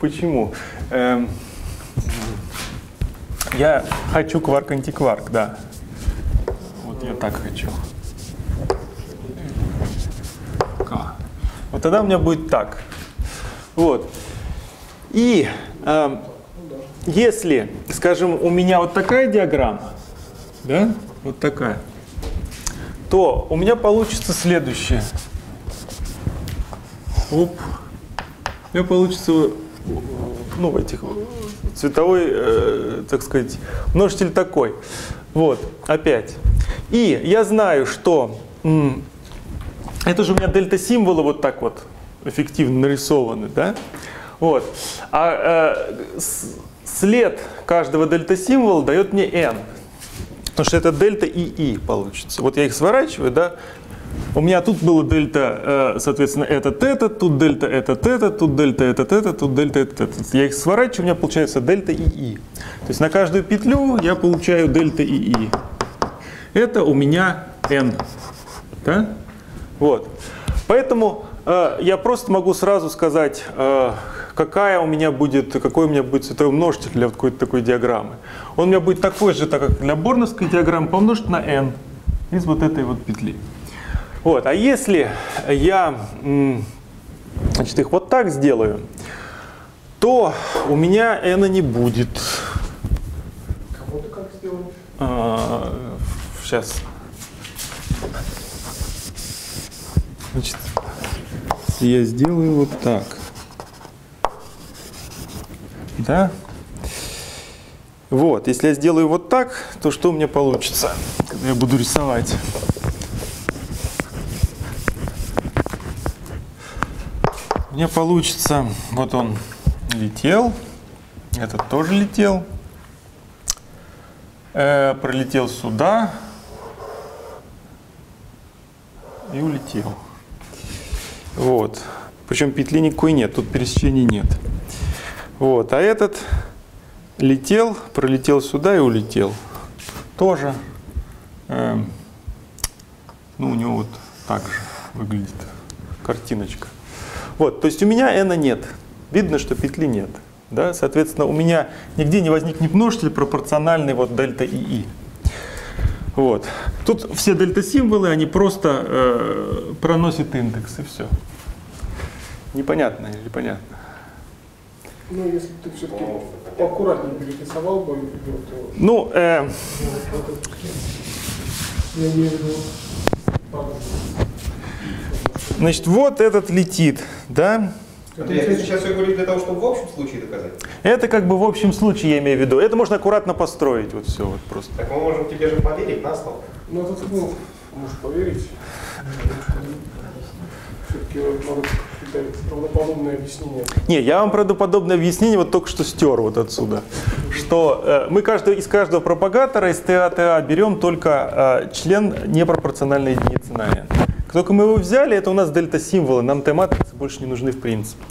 почему? Эм, Я хочу кварк-антикварк, да. Вот я так хочу. К. Вот тогда у меня будет так. Вот. И эм, если, скажем, у меня вот такая диаграмма, да, вот такая, то у меня получится следующее. Оп. У меня получится ну, этих цветовой, э, так сказать, множитель такой. Вот, опять. И я знаю, что это же у меня дельта-символы вот так вот эффективно нарисованы, да? Вот. А э, след каждого дельта-символа дает мне n. Потому что это дельта и и получится. Вот я их сворачиваю, да. У меня тут было дельта, э, соответственно, это тета, тут дельта это тета, тут дельта это тета, тут дельта это тета. Я их сворачиваю, у меня получается дельта и и. То есть на каждую петлю я получаю дельта и и. Это у меня n. Да? Вот. Поэтому э, я просто могу сразу сказать, э, какая у меня будет, какой у меня будет цветовой множитель для вот какой-то такой диаграммы. Он у меня будет такой же, так как для борновской диаграммы, помножить на n из вот этой вот петли. Вот, а если я значит, их вот так сделаю, то у меня n не будет. Кого ты как сделаешь? А, сейчас. Значит, я сделаю вот так. Да? Вот, если я сделаю вот так, то что у меня получится, когда я буду рисовать? У меня получится, вот он летел, этот тоже летел, Э, пролетел сюда и улетел. Вот. Причем петли никакой нет, тут пересечений нет. Вот. А этот летел, пролетел сюда и улетел. Тоже. эм, ну, у него вот так же выглядит картиночка. Вот, то есть у меня n нет. Видно, что петли нет. Да? Соответственно, у меня нигде не возникнет множитель пропорциональный вот дельта ИИ. Вот. Тут все дельта-символы, они просто э, проносят индекс и все. Непонятно или понятно? Ну, если ты все-таки поаккуратнее перерисовал бы то Ну, э, я имею в виду значит, вот этот летит, да? Это я сейчас все говорю для того, чтобы в общем случае доказать. Это как бы в общем случае я имею в виду. Это можно аккуратно построить, вот все вот просто. Так мы можем тебе же поверить на слово. Ну, это ты ну, можешь поверить. Все-таки надо какие-то правдоподобные объяснения. Не, я вам правдоподобное объяснение вот только что стер вот отсюда. Что э, мы каждого, из каждого пропагатора, из ТА, ТА берем только э, член непропорциональной единицы на n. Как только мы его взяли, это у нас дельта-символы, нам Т-матрицы больше не нужны в принципе.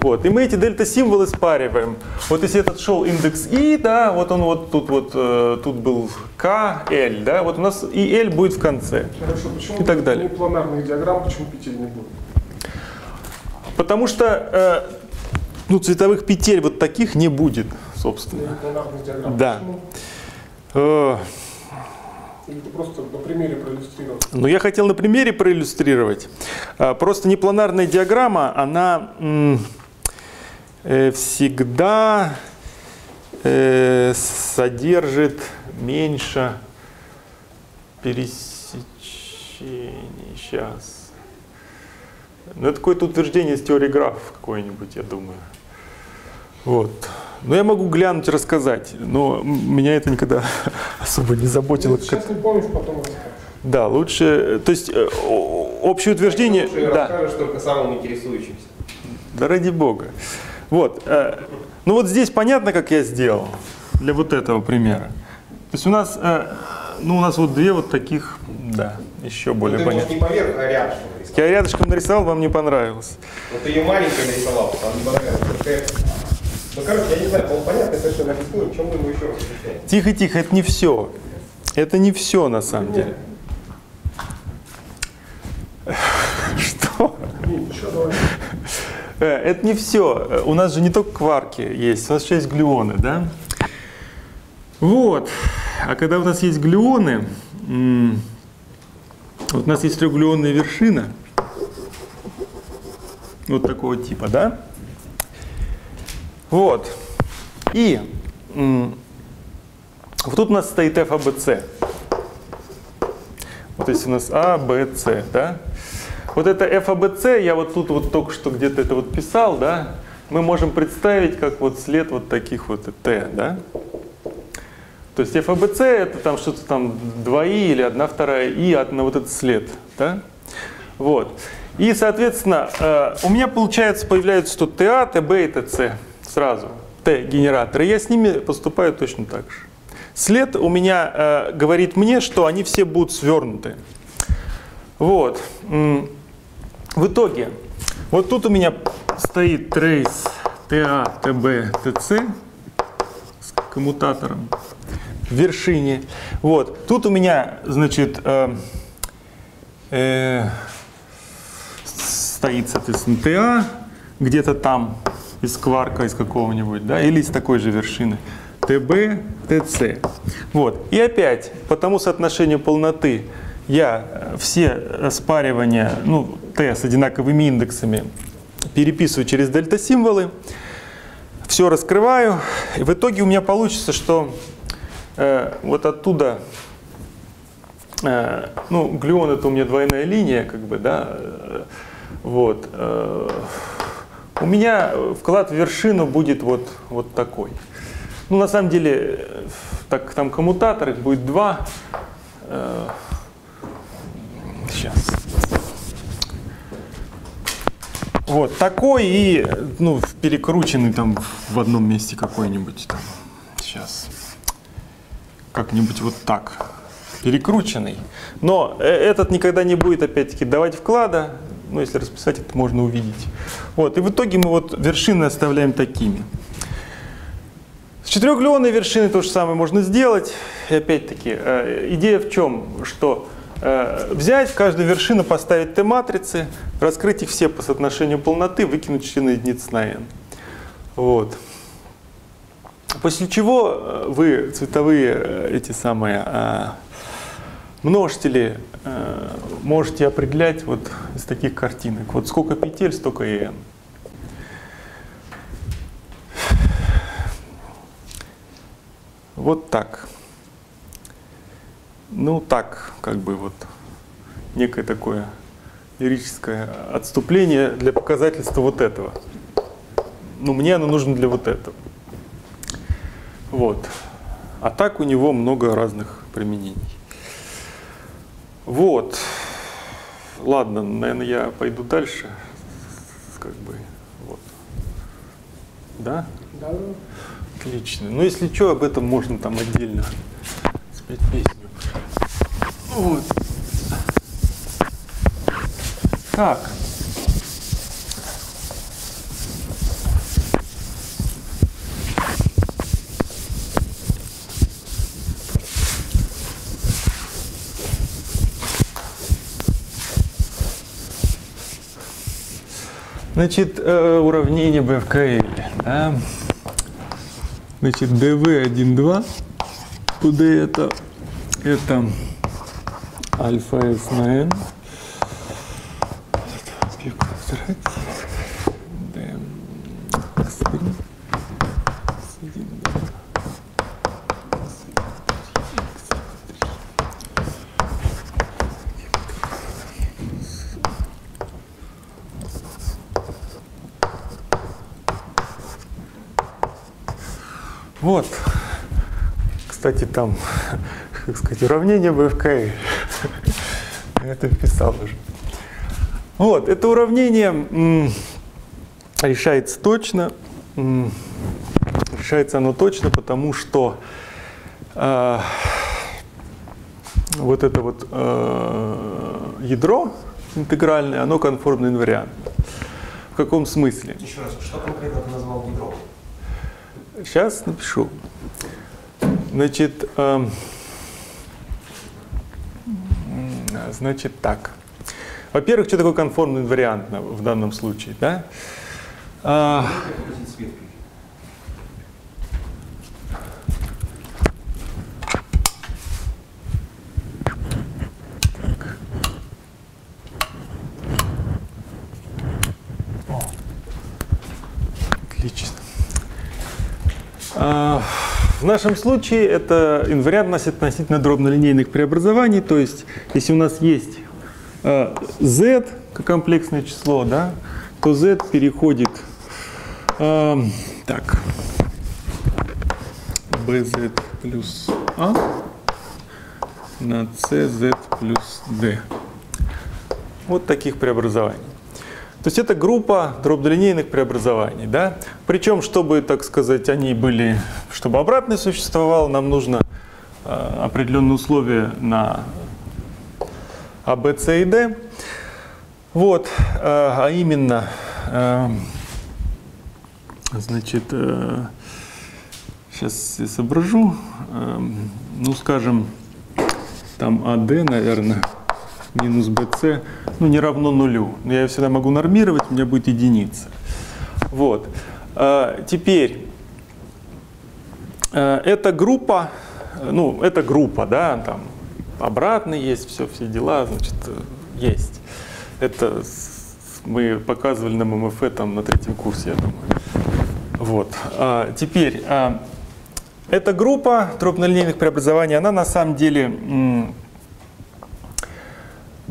Вот. И мы эти дельта-символы спариваем. Вот если этот шел индекс i, да, вот он вот тут вот, э, тут был k, l, да, вот у нас и l будет в конце. Хорошо, почему И так далее. планарных диаграмм, почему петель не будет? Потому что э, ну, цветовых петель вот таких не будет, собственно. Да. Почему? Э, просто на примере проиллюстрировал? Ну, я хотел на примере проиллюстрировать. А, Просто непланарная диаграмма, она э, всегда э, содержит меньше пересечений. Сейчас. Ну, это какое-то утверждение из теории графов какое-нибудь, я думаю. Вот. Ну, я могу глянуть, рассказать, но меня это никогда особо не заботило. Если сейчас не помнишь, потом расскажешь. Да, лучше, то есть э, общее утверждение, Лучше да, расскажешь только самым интересующимся. да ради бога. Вот, э, ну вот здесь понятно, как я сделал для вот этого примера. То есть у нас, э, ну у нас вот две вот таких, да, еще Ну, более ты, может, понятно. не поверх, а рядышком нарисовал. Я рядышком нарисовал, вам не понравилось. Вот ты ее маленькой нарисовал, там не понравилось. Это- Ну, короче, я не знаю, понятно совершенно объяснил, в чем мы его еще раз. Тихо, тихо, это не все. Это не все на самом деле. Что? Э, Это не все. У нас же не только кварки есть, у нас еще есть глюоны, да? Вот. А когда у нас есть глюоны, вот у нас есть трехглюонная вершина, вот такого типа, да? Вот. И вот тут у нас стоит f, a, b, c. Вот если у нас А, Б, С, да? Вот это f, a, b, c, я вот тут вот только что где-то это вот писал, да? Мы можем представить как вот след вот таких вот Т, да? То есть b, c это там что-то там 2i или 1 вторая и на вот этот след, да? Вот. И, соответственно, э, у меня, получается, появляются тут TA, TB и TC сразу, Т-генераторы. Я с ними поступаю точно так же. След у меня э, говорит мне, что они все будут свернуты. Вот. В итоге, вот тут у меня стоит трейс TA, TB, TC с коммутатором вершине. Вот. Тут у меня, значит, э, э, стоит, соответственно, TA, где-то там. из кварка, из какого-нибудь, да, или из такой же вершины. ТБ, ТЦ. Вот. И опять, по тому соотношению полноты я все спаривания, ну, Т с одинаковыми индексами переписываю через дельта-символы, все раскрываю, и в итоге у меня получится, что вот оттуда, э, ну, глюон это у меня двойная линия, как бы, да, э, вот, э, у меня вклад в вершину будет вот, вот такой. Ну, на самом деле, э, так там коммутатор, их будет два. Э, сейчас. Вот такой и ну, перекрученный там в одном месте какой-нибудь там. Сейчас. Как-нибудь вот так. Перекрученный. Но э, этот никогда не будет, опять-таки, давать вклада. Ну, если расписать, это можно увидеть. Вот. И в итоге мы вот вершины оставляем такими. С четырехглионной вершины то же самое можно сделать. И опять-таки, э, идея в чем? Что э, взять каждую вершину, поставить Т-матрицы, раскрыть их все по соотношению полноты, выкинуть члены единиц на n. Вот. После чего э, вы цветовые э, эти самые э, множители можете определять вот из таких картинок. Вот сколько петель, столько и n. Вот так. Ну так, как бы вот некое такое лирическое отступление для показательства вот этого. Ну, мне оно нужно для вот этого. Вот. А так у него много разных применений. Вот. Ладно, наверное, я пойду дальше. Как бы, вот. Да? Да. Отлично. Ну, если что, об этом можно там отдельно спеть песню. Вот. Так. Значит, э, уравнение БФКЛ. Да? Значит, dv1,2, куда это? Это альфа s на n. Пи квадрат. d x3 с 1 до Вот. Кстати, там, как сказать, уравнение БФК. Это вписал уже. Вот, это уравнение решается точно. Решается оно точно, потому что э, вот это вот э, ядро интегральное, оно конформно инвариантно. В каком смысле? Еще раз, что конкретно ты назвал ядром? Сейчас напишу. Значит, эм, значит так. Во-первых, что такое конформно инвариантно в данном случае, да? А, нашем случае это инвариантность относительно дробнолинейных преобразований, то есть если у нас есть а, z как комплексное число, да, то z переходит а, так bz плюс a на cz плюс d. Вот таких преобразований. То есть это группа дробнолинейных преобразований. Да? Причем, чтобы, так сказать, они были, чтобы обратный существовал, нам нужно э, определенные условия на А, Б, С и Д. Вот, э, а именно, э, значит, сейчас я соображу, э, ну, скажем, там АД, наверное, минус BC, ну, не равно нулю. Но я всегда могу нормировать, у меня будет единица. Вот. Э, теперь, э, эта группа, ну, это группа, да, там обратно есть, все, все дела, значит, э, есть. Это мы показывали на ММФ там на третьем курсе, я думаю. Вот. А, теперь, а, эта группа тропно-линейных преобразований, она на самом деле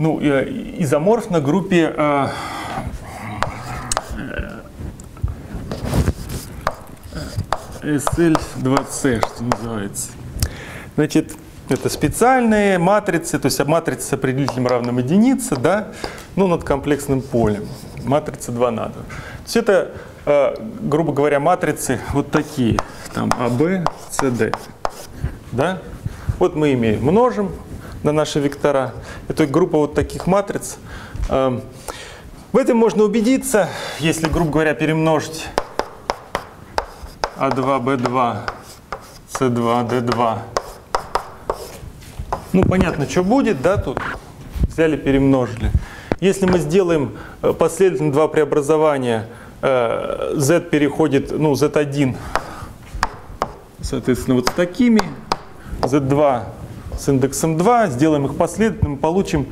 ну, изоморфна группе а, SL2C, что называется. Значит, это специальные матрицы, то есть матрица с определителем равным единице, да, ну, над комплексным полем. Матрица 2 на 2. То есть это, э, грубо говоря, матрицы вот такие, там А, Б, С, Д. Да? Вот мы ими множим на наши вектора. Это группа вот таких матриц. Э, в этом можно убедиться, если, грубо говоря, перемножить А2, Б2, С2, Д2 ну, понятно, что будет, да, тут взяли, перемножили. Если мы сделаем э, последовательно два преобразования, э, z переходит, ну, z1, соответственно, вот с такими, z2 с индексом 2, сделаем их последовательно, мы получим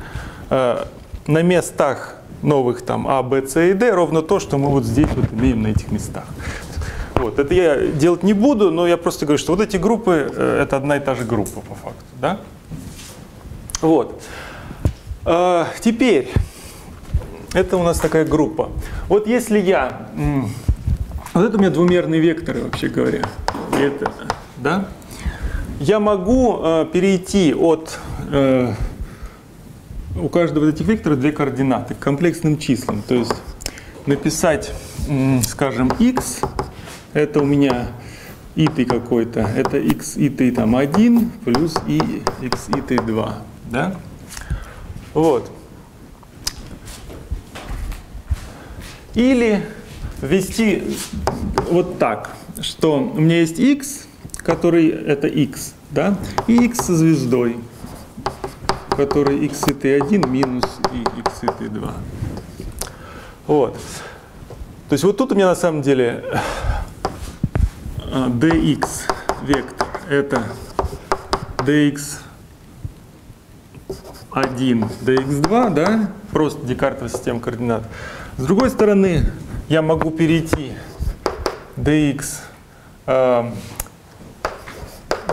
э, на местах новых там А, Б, С и Д ровно то, что мы вот здесь вот имеем на этих местах. Вот. Это я делать не буду, но я просто говорю, что вот эти группы, это одна и та же группа по факту. Да? Вот. А, теперь, это у нас такая группа. Вот если я, вот это у меня двумерные векторы, вообще говоря, это, да, я могу э, перейти от, э, у каждого из этих векторов две координаты к комплексным числам. То есть написать, скажем, x, это у меня и ты какой-то, это x и ты там 1 плюс и x и ты 2. Да? Вот. Или ввести вот так, что у меня есть x, который это x, да, и x со звездой, который x и t1 минус и x и t2. Вот. То есть вот тут у меня на самом деле dx вектор это dx 1 dx2, да, просто декартовая система координат. С другой стороны, я могу перейти dx, э,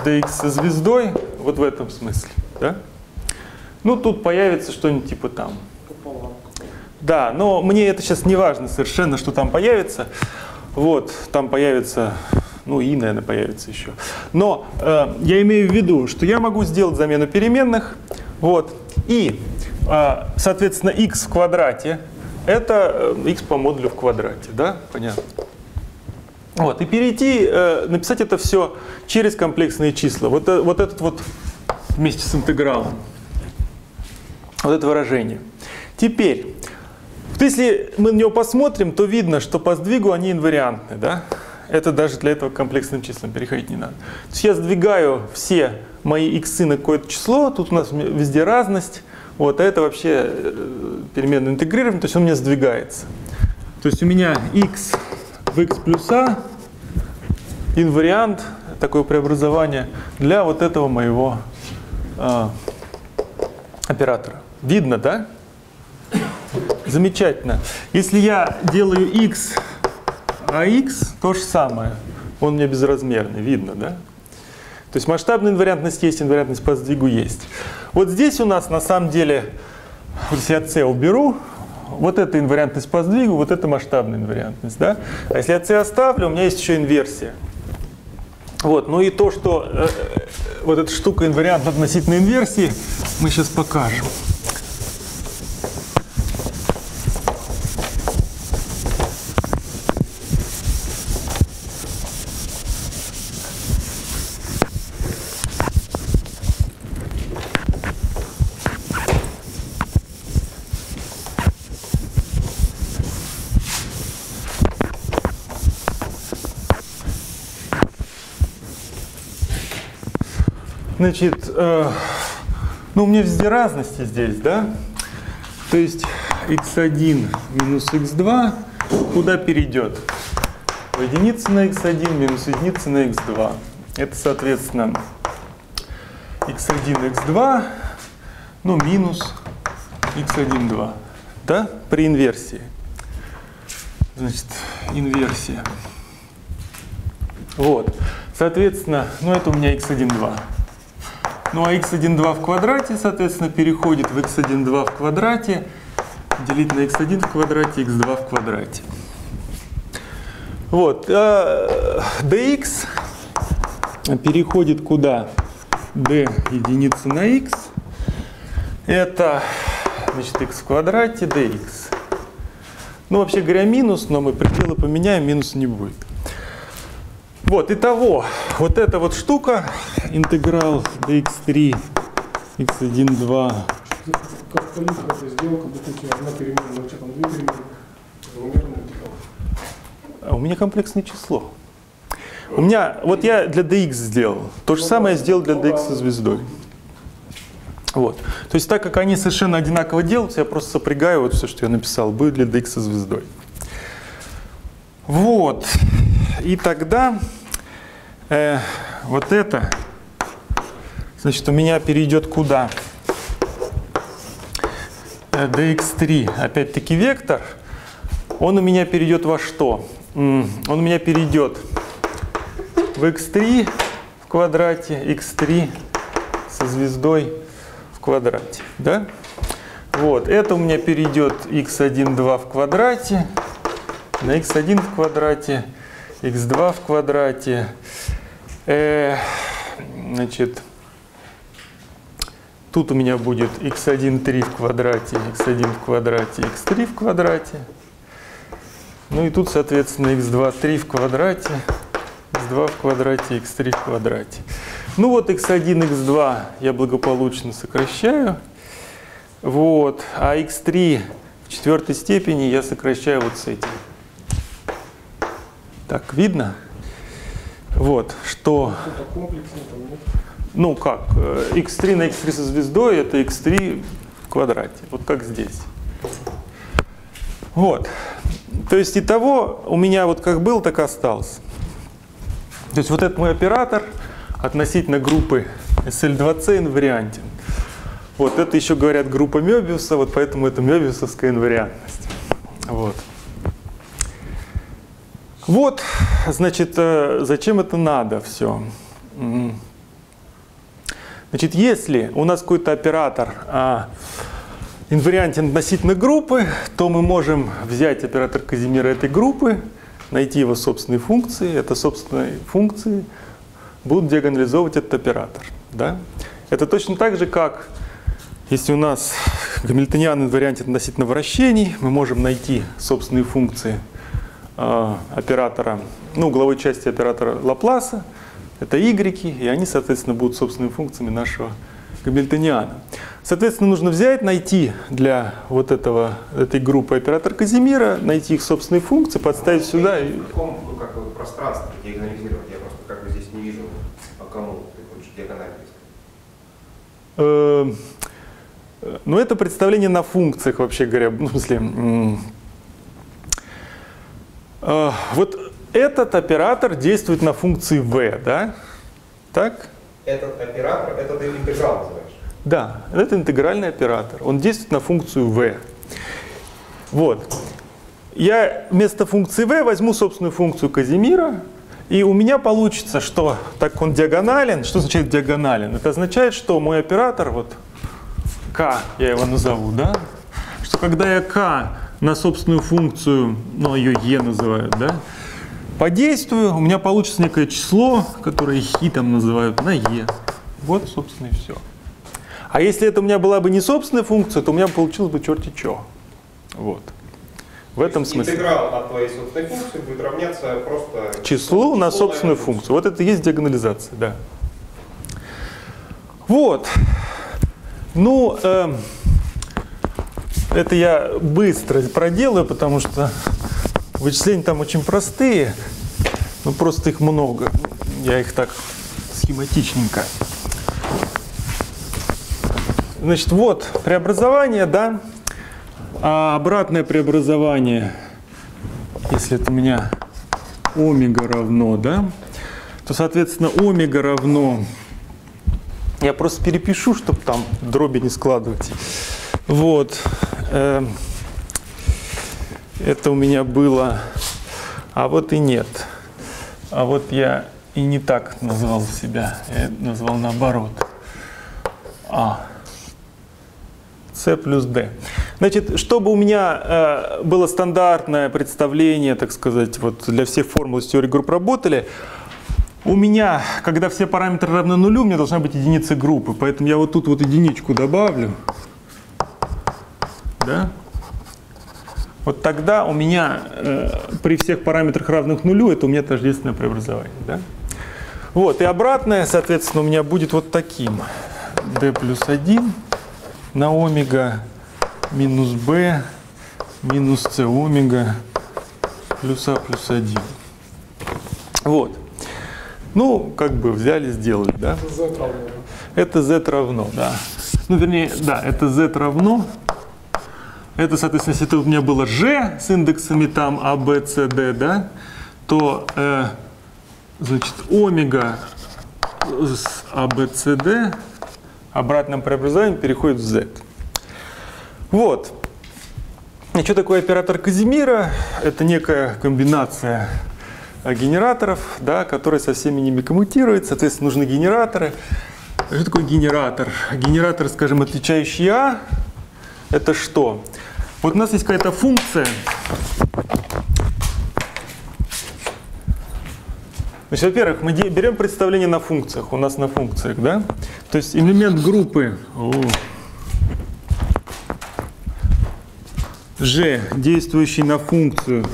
dx со звездой, вот в этом смысле, да. Ну, тут появится что-нибудь типа там. Да, но мне это сейчас не важно совершенно, что там появится. Вот, там появится, ну и, наверное, появится еще. Но э, я имею в виду, что я могу сделать замену переменных, вот, и, а, соответственно, x в квадрате – это x э, по модулю в квадрате, да? Понятно. Вот, и перейти, э, написать это все через комплексные числа. Вот, э, вот этот вот вместе с интегралом. Вот это выражение. Теперь, вот если мы на него посмотрим, то видно, что по сдвигу они инвариантны, да? Это даже для этого комплексным числам переходить не надо. То есть я сдвигаю все мои иксы на какое-то число, тут у нас везде разность, вот, а это вообще э, переменная интегрирование, то есть он у меня сдвигается. То есть у меня x в x плюс a инвариант, такое преобразование для вот этого моего э, оператора. Видно, да? Замечательно. Если я делаю x, а x то же самое, он мне безразмерный, видно, да? То есть масштабная инвариантность есть, инвариантность по сдвигу есть. Вот здесь у нас на самом деле, если я c уберу, вот это инвариантность по сдвигу, вот это масштабная инвариантность. Да? А если я c оставлю, у меня есть еще инверсия. Вот, ну и то, что э, э вот эта штука инвариант относительно инверсии, мы сейчас покажем. Значит, э, ну у меня везде разности здесь, да? То есть x1 минус x2 куда перейдет? число единицы на x1 минус единица на x2. Это, соответственно, x1, x2, ну, минус x1, 2. Да? При инверсии. Значит, инверсия. Вот. Соответственно, ну это у меня x1, 2. Ну а x1, 2 в квадрате, соответственно, переходит в x1, 2 в квадрате, делить на x1 в квадрате, x2 в квадрате. Вот. А dx переходит куда? d единица на x. Это, значит, x в квадрате dx. Ну, вообще говоря, минус, но мы пределы поменяем, минус не будет. Вот, итого, вот эта вот штука, интеграл dx3, x1, 2. Как политика это сделал, как будто у тебя одна переменная, у тебя там две переменные. А у меня комплексное число. У меня, вот я для dx сделал. То же самое я сделал для dx со звездой. Вот. То есть так как они совершенно одинаково делаются, я просто сопрягаю вот все, что я написал, будет для dx со звездой. Вот. И тогда э, вот это, значит, у меня перейдет куда? Э, dx3, опять-таки вектор, он у меня перейдет во что? Он у меня перейдет в x3 в квадрате, x3 со звездой в квадрате, да? Вот, это у меня перейдет x1, 2 в квадрате, на x1 в квадрате, x2 в квадрате. Э, значит, тут у меня будет x1, 3 в квадрате, x1 в квадрате, x3 в квадрате. Ну и тут, соответственно, x2, 3 в квадрате, x2 в квадрате, x3 в квадрате. Ну вот x1, x2 я благополучно сокращаю. Вот. А x3 в четвертой степени я сокращаю вот с этим. Так, видно? Вот, что, ну как, э, x3 на x3 со звездой это x3 в квадрате, вот как здесь. Вот. То есть итого у меня вот как был, так и остался. То есть вот этот мой оператор относительно группы SL2C инвариантен. Вот это еще говорят группа Мёбиуса, вот поэтому это Мёбиусовская инвариантность. Вот. Вот, значит, э, зачем это надо все? Значит, если у нас какой-то оператор а, инвариантен относительно группы, то мы можем взять оператор Казимира этой группы, найти его собственные функции, это собственные функции будут диагонализовывать этот оператор. Да? Это точно так же, как если у нас гамильтониан инвариант относительно вращений, мы можем найти собственные функции оператора, ну, угловой части оператора Лапласа, это y, и они, соответственно, будут собственными функциями нашего гамильтониана. Соответственно, нужно взять, найти для вот этого, этой группы оператор Казимира, найти их собственные функции, подставить сюда. И... В каком ну, как бы, пространстве диагонализировать? Я просто как бы здесь не вижу, по кому ты хочешь диагональ искать. Э, Ну, это представление на функциях, вообще говоря. Ну, в смысле, э, вот этот оператор действует на функции v, да? Так? Этот оператор, это ты интеграл называешь? Да, это интегральный оператор. Он действует на функцию v. Вот. Я вместо функции v возьму собственную функцию Казимира, и у меня получится, что так он диагонален, что означает диагонален? Это означает, что мой оператор, вот k, я его назову, да, что когда я k на собственную функцию, ну ее e называют, да, подействую, у меня получится некое число, которое хи там называют, на e. Вот, собственно, и все. А если это у меня была бы не собственная функция, то у меня получилось бы черти что. Вот. В этом смысле. Интеграл от твоей собственной функции будет равняться просто Числу на собственную функцию. Вот это и есть диагонализация, да. Вот. Ну, эм, это я быстро проделаю, потому что вычисления там очень простые, но просто их много. Я их так схематичненько. Значит, вот преобразование, да, а обратное преобразование, если это у меня омега равно, да, то, соответственно, омега равно... Я просто перепишу, чтобы там дроби не складывать. Вот. Эм, это у меня было... А вот и нет. А вот я и не так назвал себя. Я назвал наоборот. А. С плюс D. Значит, чтобы у меня э, было стандартное представление, так сказать, вот для всех формул из теории групп работали, у меня, когда все параметры равны нулю, у меня должна быть единица группы. Поэтому я вот тут вот единичку добавлю. Да? Вот тогда у меня э, при всех параметрах равных нулю, это у меня тождественное преобразование. Да? Вот, и обратное, соответственно, у меня будет вот таким. d плюс 1 на омега минус b минус c омега плюс а плюс 1. Вот. Ну, как бы взяли, сделали, да? Z равно. Это z равно, да. Ну, вернее, да, это z равно. Это, соответственно, если это у меня было g с индексами там a, b, c, d, да, то, э, значит, омега с a, b, c, d обратным преобразованием переходит в z. Вот. И что такое оператор Казимира? Это некая комбинация э, генераторов, да, которые со всеми ними коммутируют. Соответственно, нужны генераторы. Что такое генератор? Генератор, скажем, отличающий А, это что? Вот у нас есть какая-то функция. Значит, во-первых, мы берем представление на функциях. У нас на функциях, да? То есть элемент группы G, действующий на функцию.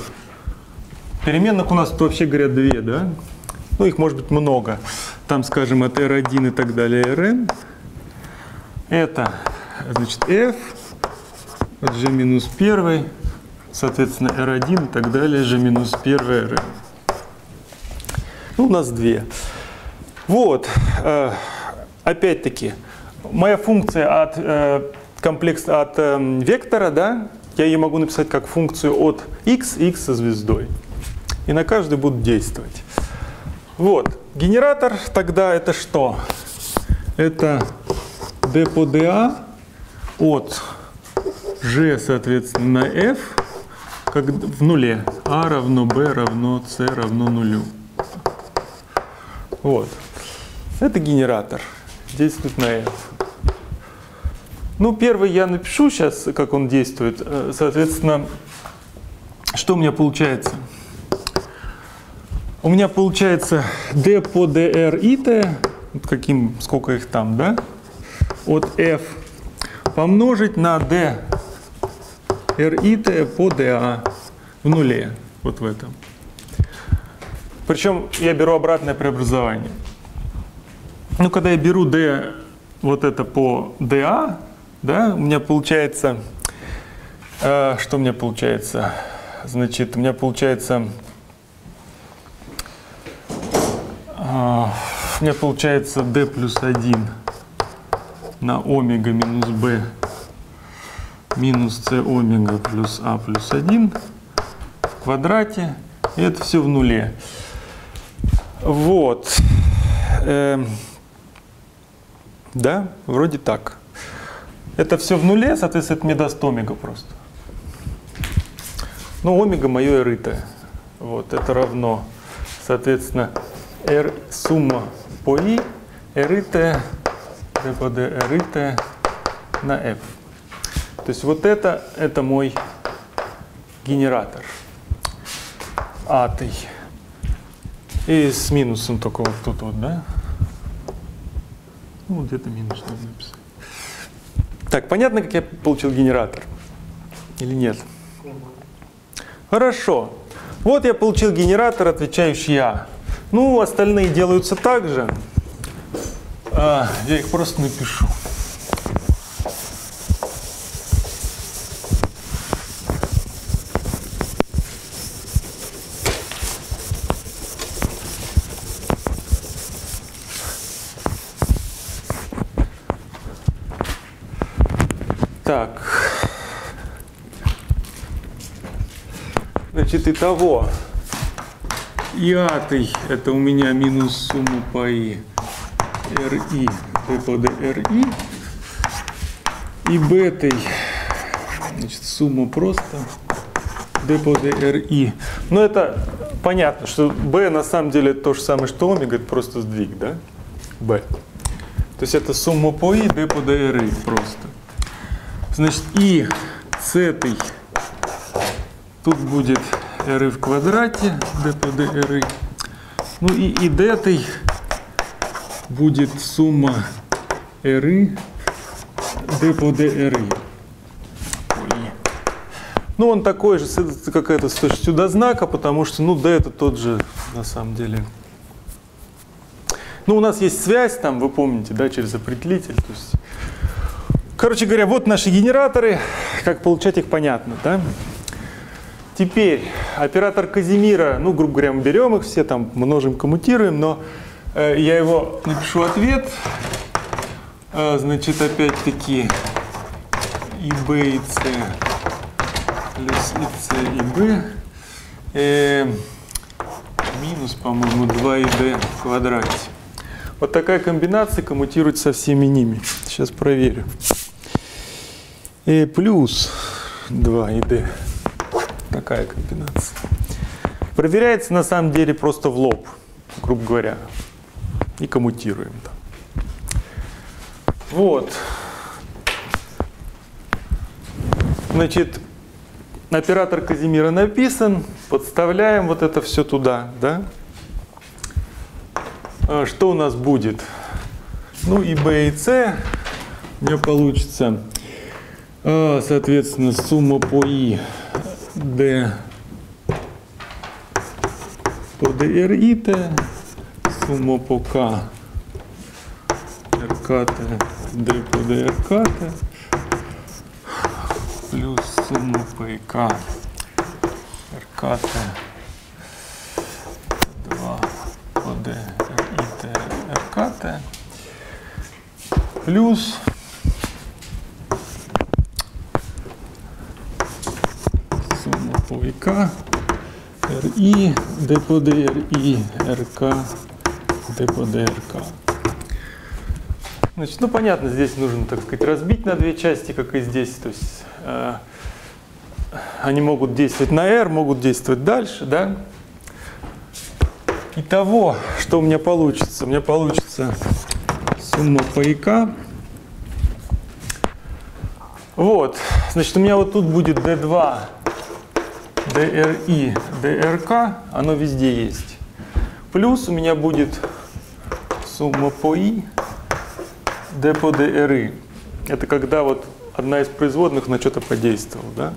Переменных у нас, вообще говоря, две, да? Ну, их может быть много. Там, скажем, от R1 и так далее, Rn. Это, значит, F от G минус 1, соответственно, R1 и так далее, G минус 1, Rn. Ну, у нас две. Вот, э, опять-таки, моя функция от э, комплекс от э, вектора, да, я ее могу написать как функцию от x, x со звездой. И на каждый будут действовать. Вот, генератор тогда это что? Это d по dA от g, соответственно, f, как в нуле. a равно b равно c равно нулю. Вот. Это генератор. Действует на f. Ну, первый я напишу сейчас, как он действует. Э, соответственно, что у меня получается? У меня получается d по dr и t, вот каким, сколько их там, да, от f помножить на d r и t по dA в нуле, вот в этом. Причем я беру обратное преобразование. Ну, когда я беру d вот это по dA, да, у меня получается, э, что у меня получается? Значит, у меня получается, э, у меня получается d плюс 1 на омега минус b минус c омега плюс а плюс 1 в квадрате. И это все в нуле. Вот. Эм, да, вроде так. Это все в нуле, соответственно, это мне даст омега просто. Ну, омега мое эритое. Вот, это равно, соответственно, r сумма по i, эритое, d по d эритое на f. То есть вот это, это мой генератор. Атый. И с минусом только вот тут вот, да? Ну, где-то минус надо написать. Так, понятно, как я получил генератор? Или нет? Хорошо. Вот я получил генератор, отвечающий А. Ну, остальные делаются так же. А, я их просто напишу. Так. Значит, итого И атый это у меня минус сумма по и ри d ри. И бетой, значит, сумма просто d по d ри. Но это понятно, что b на самом деле то же самое, что омега, это просто сдвиг, да? b. То есть это сумма по и d по d ри просто. Значит, и с этой тут будет r в квадрате, d по d r. Ну и и d будет сумма r d по. Ну, он такой же, какая-то с точностью до знака, потому что, ну, d это тот же, на самом деле. Ну, у нас есть связь там, вы помните, да, через определитель. То есть Короче говоря, вот наши генераторы. Как получать их, понятно, да? Теперь оператор Казимира, ну, грубо говоря, мы берем их все, там множим, коммутируем, но э, я его напишу ответ. Э, значит, опять-таки и b, и c плюс и c, и b. Э, минус, по-моему, 2 и d в квадрате. Вот такая комбинация коммутирует со всеми ними. Сейчас проверю и плюс 2 и d. Такая комбинация. Проверяется на самом деле просто в лоб, грубо говоря. И коммутируем. Вот. Значит, оператор Казимира написан, подставляем вот это все туда, да? А что у нас будет? Ну и b и c у меня получится а, соответственно, сумма по И D по DRI Т, сумма по К РК Т, D по ДРК Т, плюс сумма по ИК РК Т, 2 по DRI Т, РК Т, плюс по РИ, Д по ДРИ, РК, Д. Значит, ну понятно, здесь нужно, так сказать, разбить на две части, как и здесь. То есть э, они могут действовать на R, могут действовать дальше, да? Итого, что у меня получится? У меня получится сумма по. Вот, значит, у меня вот тут будет D2 DRI, DRK, оно везде есть. Плюс у меня будет сумма по I, D по DRI. Это когда вот одна из производных на что-то подействовала, да?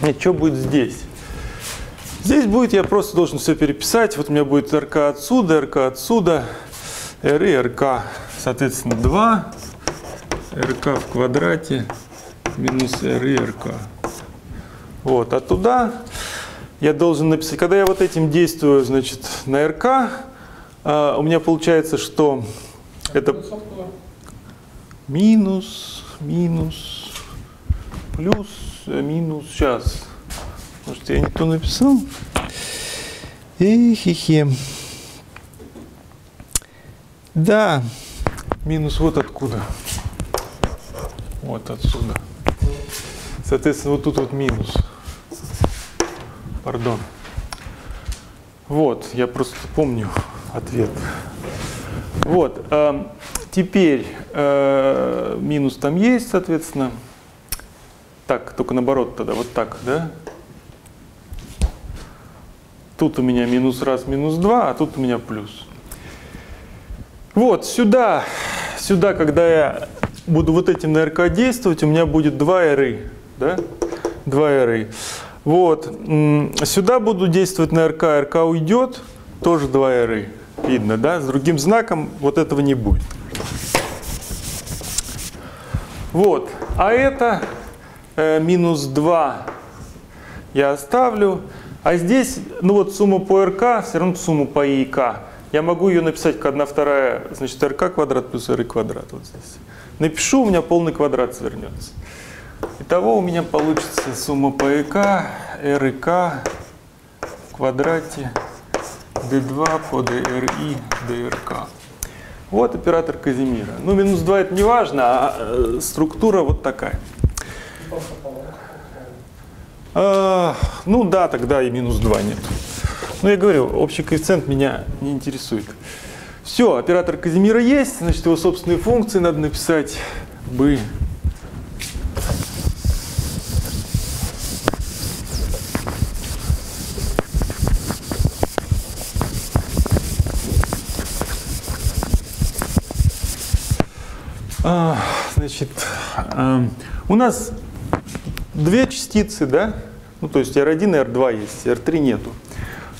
Нет, что будет здесь? Здесь будет, я просто должен все переписать. Вот у меня будет РК отсюда, РК отсюда, R и РК. Соответственно, 2 РК в квадрате минус R и РК. Вот, а туда я должен написать, когда я вот этим действую, значит, на РК, а, у меня получается, что это минус, минус, плюс, минус, сейчас. Может, я не то написал? Эхе-хе. Да, минус вот откуда. Вот отсюда. Соответственно, вот тут вот минус. Пардон. Вот, я просто помню ответ. Вот, э, теперь э, минус там есть, соответственно. Так, только наоборот тогда, вот так, да? Тут у меня минус раз, минус два, а тут у меня плюс. Вот, сюда, сюда, когда я буду вот этим на РК действовать, у меня будет 2 эры, да? 2 эры. Вот. Сюда буду действовать на РК, РК уйдет, тоже 2 эры. Видно, да? С другим знаком вот этого не будет. Вот. А это э, минус 2 я оставлю. А здесь, ну вот сумма по РК, все равно сумма по ИК. Я могу ее написать как 1 вторая, значит, РК квадрат плюс РИ квадрат. Вот здесь. Напишу, у меня полный квадрат свернется. Итого у меня получится сумма по ЭК, РК в квадрате d2 по dri drk. Вот оператор Казимира. Ну, минус 2 это не важно, а э, структура вот такая. А, ну да, тогда и минус 2 нет. Но я говорю, общий коэффициент меня не интересует. Все, оператор Казимира есть, значит его собственные функции надо написать бы. А, значит, а, у нас две частицы, да? Ну, то есть R1 и R2 есть, R3 нету.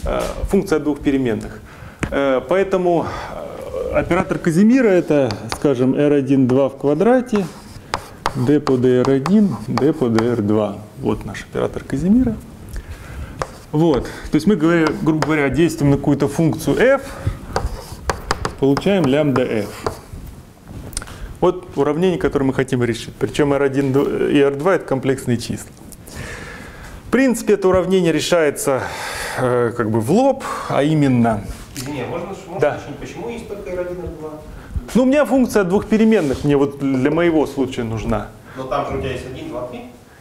А, функция двух переменных. А, поэтому оператор Казимира это, скажем, R1, 2 в квадрате, d по dr1, d по dr2. Вот наш оператор Казимира. Вот. То есть мы, грубо говоря, действуем на какую-то функцию f, получаем лямбда f. Вот уравнение, которое мы хотим решить. Причем R1 и R2 это комплексные числа. В принципе, это уравнение решается э, как бы в лоб, а именно... Извини, а можно, можно Да. уточнить, почему есть только R1 и R2? Ну, у меня функция двух переменных мне вот для моего случая нужна. Но там же у тебя есть 1, 2, 3.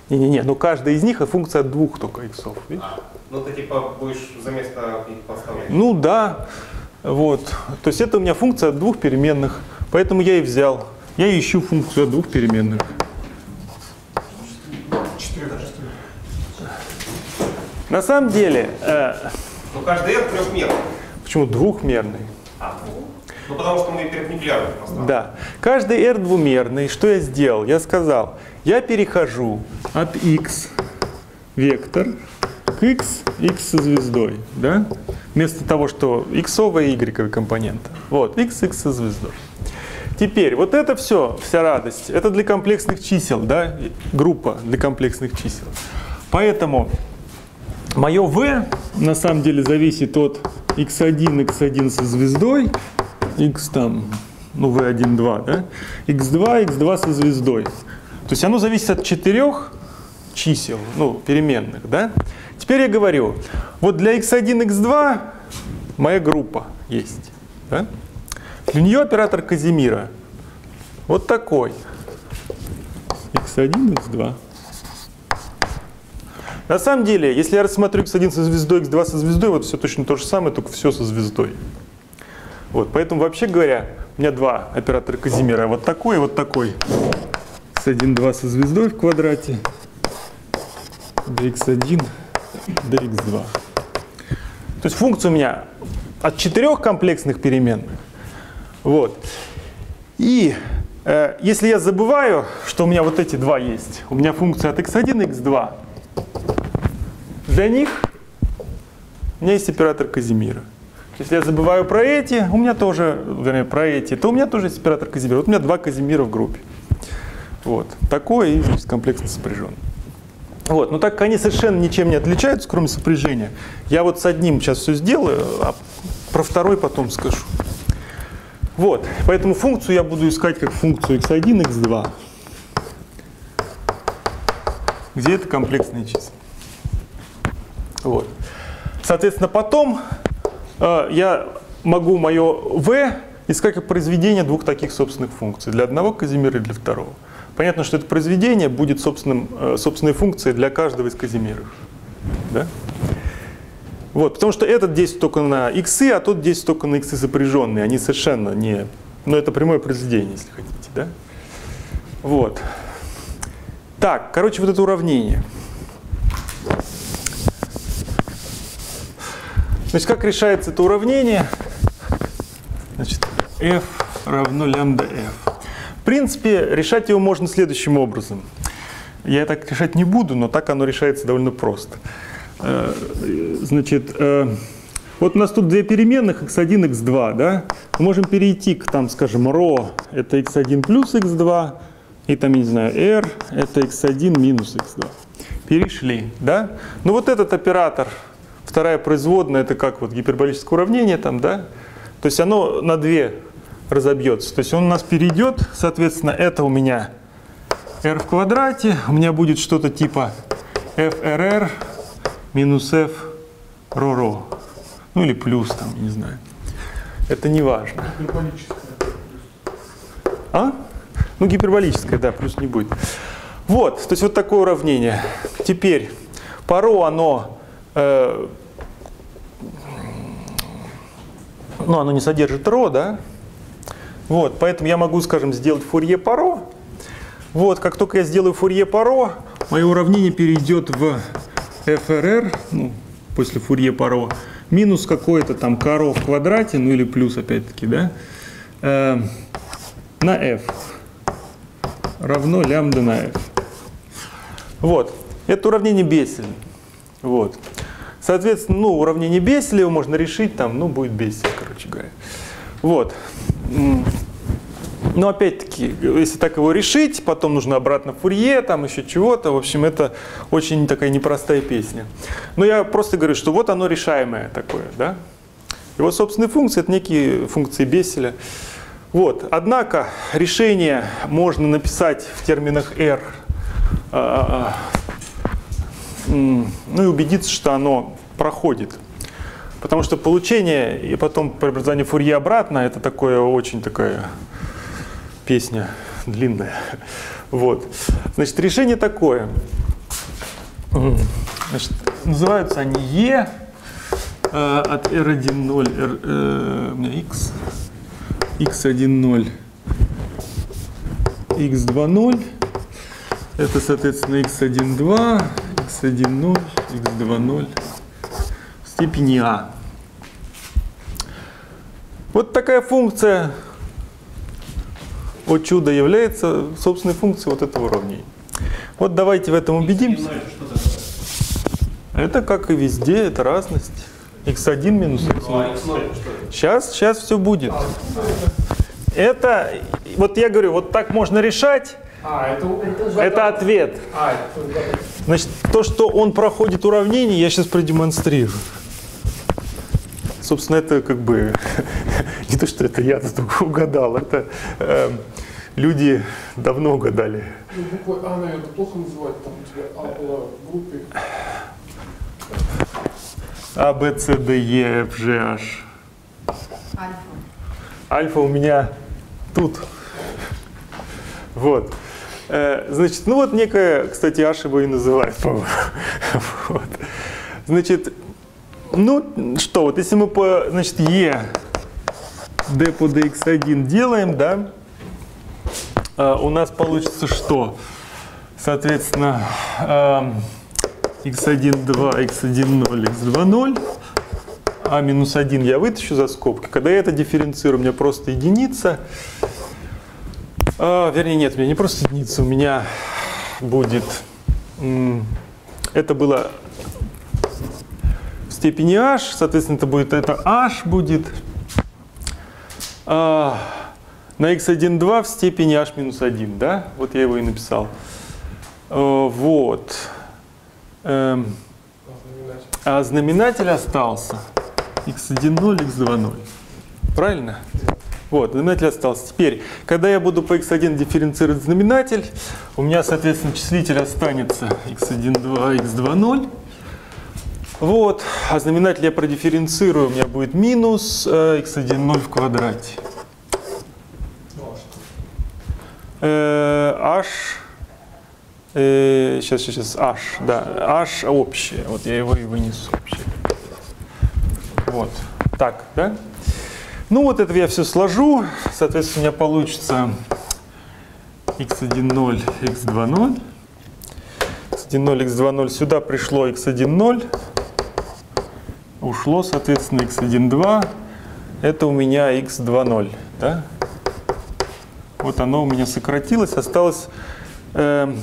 Не-не-не, но каждая из них функция от двух только иксов. видишь? А, ну ты типа будешь за место их подставлять. Ну да, вот. То есть это у меня функция двух переменных, поэтому я и взял. Я ищу функцию от двух переменных. На самом деле, э, Ну каждый R трехмерный. почему двухмерный? А, ну, ну потому что мы перпендикулярны пространстве. Да. Каждый r двумерный, что я сделал? Я сказал, я перехожу от x вектор к x, x со звездой, да? Вместо того, что иксовая и y компонента. Вот, x, x со звездой. Теперь, вот это все, вся радость, это для комплексных чисел, да? Группа для комплексных чисел. Поэтому мое v на самом деле зависит от x1, x1 со звездой, x там, ну v1, 2, да? x2, x2 со звездой. То есть оно зависит от четырех чисел, ну, переменных, да? Теперь я говорю, вот для x1, x2 моя группа есть, да? Для нее оператор Казимира вот такой. x1, x2. На самом деле, если я рассмотрю x1 со звездой, x2 со звездой, вот все точно то же самое, только все со звездой. Вот, поэтому вообще говоря, у меня два оператора Казимира, вот такой и вот такой. x1, 2 со звездой в квадрате, dx1, dx2. То есть функция у меня от четырех комплексных переменных. Вот. И э, если я забываю, что у меня вот эти два есть, у меня функция от x1 и x2, для них у меня есть оператор Казимира. Если я забываю про эти, у меня тоже, вернее, про эти, то у меня тоже есть оператор Казимира. Вот у меня два Казимира в группе. Вот. Такой и значит, комплексно сопряжен. Вот. Но так как они совершенно ничем не отличаются, кроме сопряжения, я вот с одним сейчас все сделаю, а про второй потом скажу. Вот. Поэтому функцию я буду искать как функцию x1, x2. Где это комплексные числа. Вот. Соответственно, потом э, я могу мое v искать как произведение двух таких собственных функций. Для одного Казимира и для второго. Понятно, что это произведение будет собственным, э, собственной функцией для каждого из Казимиров. Да? Вот, потому что этот действует только на x, а тот действует только на x сопряженные. Они совершенно не... Ну, это прямое произведение, если хотите. Да? Вот. Так, короче, вот это уравнение. Значит, как решается это уравнение? Значит, f равно лямбда f. В принципе, решать его можно следующим образом. Я так решать не буду, но так оно решается довольно просто. Э, Значит, э, вот у нас тут две переменных, x1, x2, да? Мы можем перейти к, там, скажем, ρ, это x1 плюс x2, и там, я не знаю, r, это x1 минус x2. Перешли, да? Ну вот этот оператор, вторая производная, это как вот гиперболическое уравнение там, да? То есть оно на две разобьется. То есть он у нас перейдет, соответственно, это у меня r в квадрате, у меня будет что-то типа frr минус f ро-ро. Ну или плюс там, не знаю. Это не важно. А? Ну, гиперболическое, да, плюс не будет. Вот, то есть вот такое уравнение. Теперь, паро, оно, э, ну, оно не содержит ро, да? Вот, поэтому я могу, скажем, сделать фурье паро. Вот, как только я сделаю фурье паро, мое уравнение перейдет в ФРР, ну, после фурье паро, минус какое-то там каро в квадрате, ну или плюс опять-таки, да, э, на f равно лямбда на f. Вот. Это уравнение Бесселя. Вот. Соответственно, ну, уравнение Бесселя его можно решить, там, ну, будет Бессель, короче говоря. Вот. Но опять-таки, если так его решить, потом нужно обратно Фурье, там еще чего-то. В общем, это очень такая непростая песня. Но я просто говорю, что вот оно решаемое такое, да. Его собственные функции – это некие функции Бесселя. Вот. Однако решение можно написать в терминах R, а, м, ну и убедиться, что оно проходит. Потому что получение и потом преобразование Фурье обратно – это такое очень такая песня длинная. Вот. Значит, решение такое. Значит, называются они E э, от R1,0, R, э, у меня X, X1,0, X2,0. Это, соответственно, X1,2, X1,0, X2,0 в степени А. Вот такая функция о чудо является собственной функцией вот этого уравнения. Вот давайте в этом убедимся. Это как и везде, это разность. x1 минус x0. Ну, а x0 что это? Сейчас, сейчас все будет. Это, вот я говорю, вот так можно решать, А, это, это ответ. А, Значит, то, что он проходит уравнение, я сейчас продемонстрирую. Собственно, это как бы не то, что это я тут угадал, это э, люди давно угадали. ну, буквой А, наверное, плохо называть, там у тебя А была в группе. А, Б, С, Д, Е, Ф, Ж, H. Альфа. Альфа у меня тут. Вот. Э, Значит, ну вот некая, кстати, H его и называют, по-моему. Вот. Значит, ну что, вот если мы по, значит, E D по DX1 делаем, да, у нас получится что? Соответственно, эм, x1, 2, x1, 0, x2, 0. А минус 1 я вытащу за скобки. Когда я это дифференцирую, у меня просто единица. А, вернее, нет, у меня не просто единица, у меня будет... Это было в степени h, соответственно, это будет это h будет. А, на x1, 2 в степени h минус 1, да? Вот я его и написал. Э, Вот. Эм, а знаменатель остался x1, 0, x2, 0. Правильно? Вот, знаменатель остался. Теперь, когда я буду по x1 дифференцировать знаменатель, у меня, соответственно, числитель останется x1, 2, x2, 0. Вот, а знаменатель я продифференцирую, у меня будет минус э, x1, 0 в квадрате. Э, h, э, сейчас, сейчас, h, да, h общее. Вот я его и вынесу общее. Вот, так, да? Ну вот это я все сложу, соответственно, у меня получится x1,0, x2,0. x1,0, x2,0 сюда пришло x1,0. Ушло, соответственно, x1,2. Это у меня x2,0, да? Вот оно у меня сократилось, осталось... эм,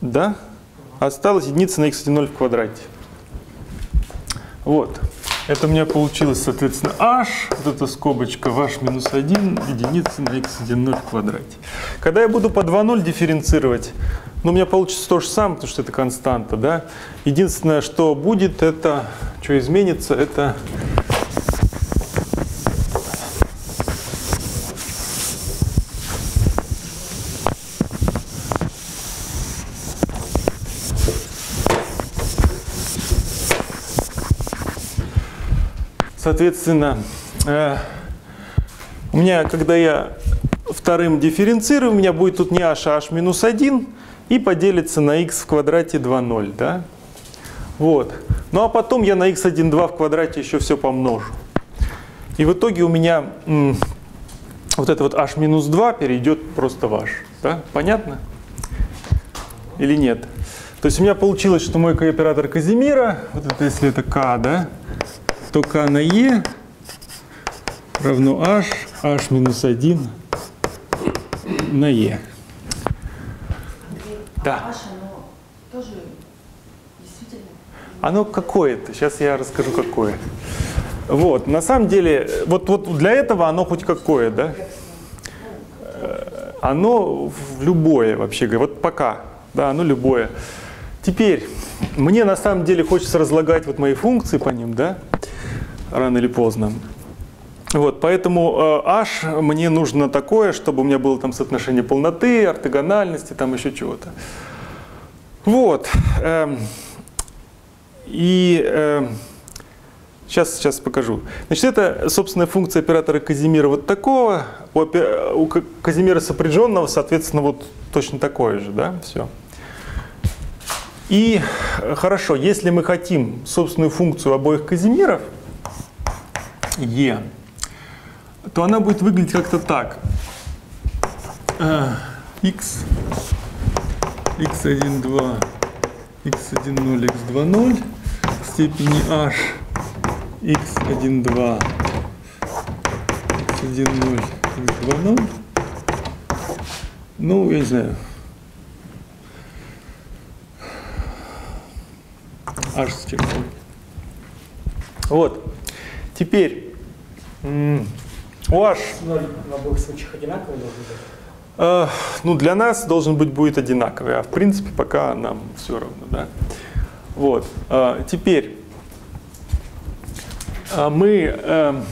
да? Осталась единица на x1,0 в квадрате. Вот. Это у меня получилось, соответственно, h, вот эта скобочка, h минус 1, единица на x1,0 в квадрате. Когда я буду по 2,0 дифференцировать, ну, у меня получится то же самое, потому что это константа, да. Единственное, что будет, это, что изменится, это соответственно, э, у меня, когда я вторым дифференцирую, у меня будет тут не h, а h минус 1 и поделится на x в квадрате 2, 0, да? Вот. Ну а потом я на x1, 2 в квадрате еще все помножу. И в итоге у меня вот это вот h минус 2 перейдет просто в h. Да? Понятно? Или нет? То есть у меня получилось, что мой оператор Казимира, вот это если это k, да, то k на e равно h, h минус 1 на e. Да. Ваше, оно тоже действительно. Оно какое-то. Сейчас я расскажу, какое. Вот, на самом деле, вот, вот для этого оно хоть какое, да? Э, Оно любое вообще, говоря. вот пока, да, оно любое. Теперь, мне на самом деле хочется разлагать вот мои функции по ним, да, рано или поздно. Вот, поэтому э, h мне нужно такое, чтобы у меня было там соотношение полноты, ортогональности, там еще чего-то. Вот. эм, и эм, сейчас, сейчас покажу. Значит, это, собственная функция оператора Казимира вот такого, у, у Ка- Казимира сопряженного, соответственно, вот точно такое же, да, все. И э, хорошо, если мы хотим собственную функцию обоих Казимиров, e, то она будет выглядеть как-то так. X, x1, 2, x1, 0, x2, 0 в степени h, x1, 2, x1, 0, x2, 0. Ну, я не знаю. h с чертой. Вот. Теперь м, у h Ноль в обоих случаях одинаковый должен быть. Э, ну, для нас должен быть будет одинаковый, а в принципе пока нам все равно, да. Вот. Э, теперь э, мы э,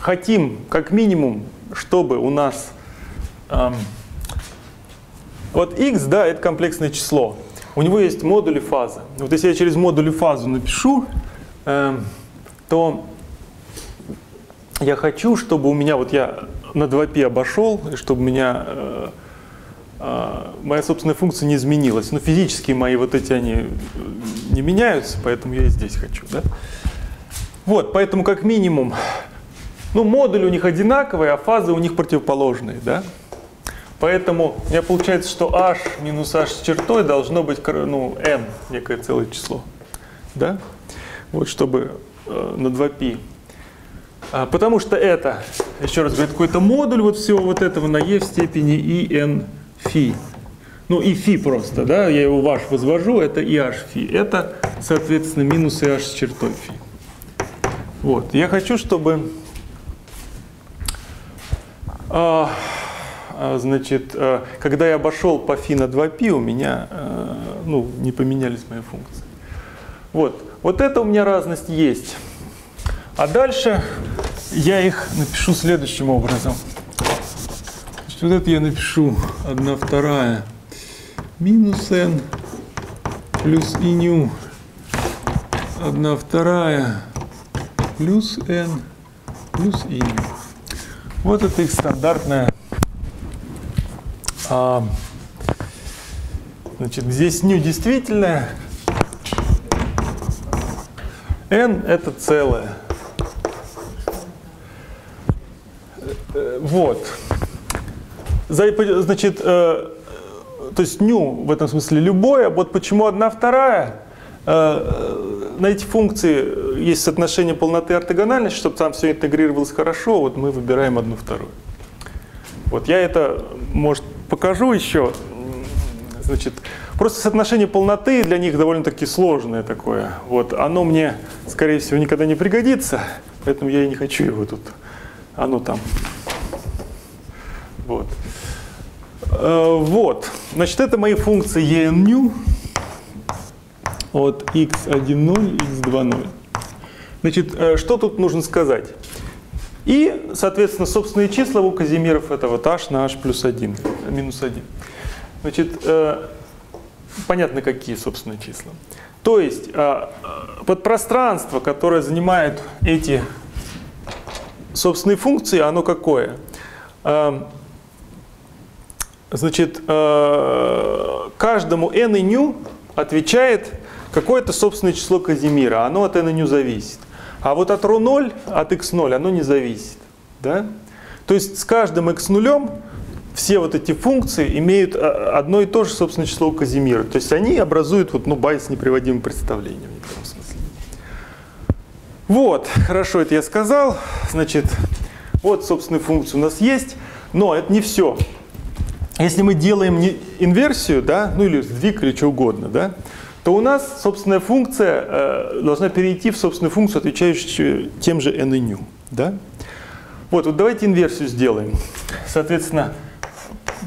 хотим как минимум, чтобы у нас эм, вот x, да, это комплексное число. У него есть модули фазы. Вот если я через модули фазу напишу, эм, то я хочу, чтобы у меня, вот я на 2π обошел, и чтобы у меня э, э, моя собственная функция не изменилась. Но физически мои вот эти, они э, не меняются, поэтому я и здесь хочу. Да? Вот, поэтому как минимум, ну, модули у них одинаковые, а фазы у них противоположные. Да? Поэтому у меня получается, что h минус h с чертой должно быть ну, n, некое целое число. Да? Вот, чтобы э, на 2π. А, Потому что это, еще раз говорю, какой-то модуль вот всего вот этого на e в степени и n фи. Ну и фи просто, да, я его в h возвожу, это и h фи. Это, соответственно, минус и h с чертой фи. Вот, я хочу, чтобы, а, а, значит, а, когда я обошел по фи на 2π, у меня, ну, не поменялись мои функции. Вот, вот это у меня разность есть. А дальше я их напишу следующим образом. Значит, вот это я напишу 1 вторая минус n плюс и ню 1 вторая плюс n плюс и ню. Вот это их стандартная а, значит, здесь ню действительное, n это целое. Э, Вот. Значит, э, то есть ню в этом смысле любое. Вот почему одна вторая. Э, На эти функции есть соотношение полноты и ортогональности, чтобы там все интегрировалось хорошо. Вот мы выбираем одну вторую. Вот я это, может, покажу еще. Значит, просто соотношение полноты для них довольно-таки сложное такое. Вот, оно мне, скорее всего, никогда не пригодится, поэтому я и не хочу его тут. Оно там. Вот. Э, Вот. Значит, это мои функции ennew от x1,0, x2,0. Значит, э, что тут нужно сказать? И, соответственно, собственные числа у Казимиров это вот h на h плюс 1, минус 1. Значит, э, понятно, какие собственные числа. То есть, подпространство, которое занимает эти собственной функции, оно какое? Значит, э, каждому n и ню отвечает какое-то собственное число Казимира. Оно от n и ню зависит. А вот от ρ0, от x0 оно не зависит. Да? То есть с каждым x нулем все вот эти функции имеют э, одно и то же собственное число Казимира. То есть они образуют вот, ну, бай с неприводимым представлением в некотором смысле. Вот, хорошо, это я сказал. Значит, вот собственные функции у нас есть. Но это не все. Если мы делаем инверсию, да, ну или сдвиг, или что угодно, да, то у нас собственная функция э, должна перейти в собственную функцию, отвечающую тем же n и ню. Да? Вот, вот давайте инверсию сделаем. Соответственно,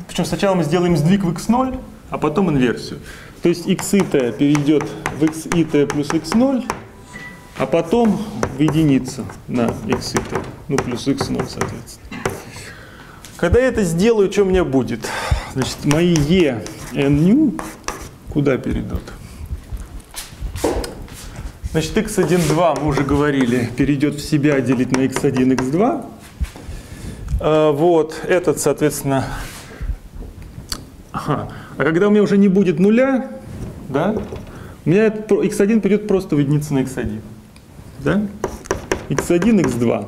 причем сначала мы сделаем сдвиг в x0, а потом инверсию. То есть x ит перейдет в x ит плюс x0, а потом в единицу на x ит, ну плюс x0, соответственно. Когда я это сделаю, что у меня будет? Значит, мои e n new куда перейдут? Значит, x1, 2, мы уже говорили, перейдет в себя делить на x1, x2. А, вот, этот, соответственно... Ага. А когда у меня уже не будет нуля, да, у меня x1 перейдет просто в единицу на x1. Да? x1, x2.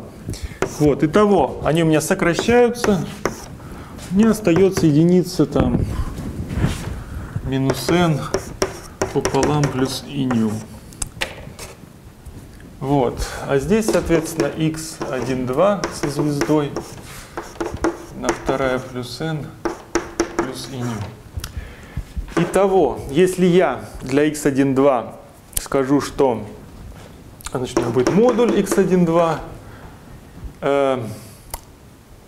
Вот, итого, они у меня сокращаются. Мне остается единица там минус n пополам плюс и ню. Вот. А здесь, соответственно, x1, 2 со звездой на вторая плюс n плюс и ню. Итого, если я для x1, 2 скажу, что значит, у меня будет модуль x1, 2, э,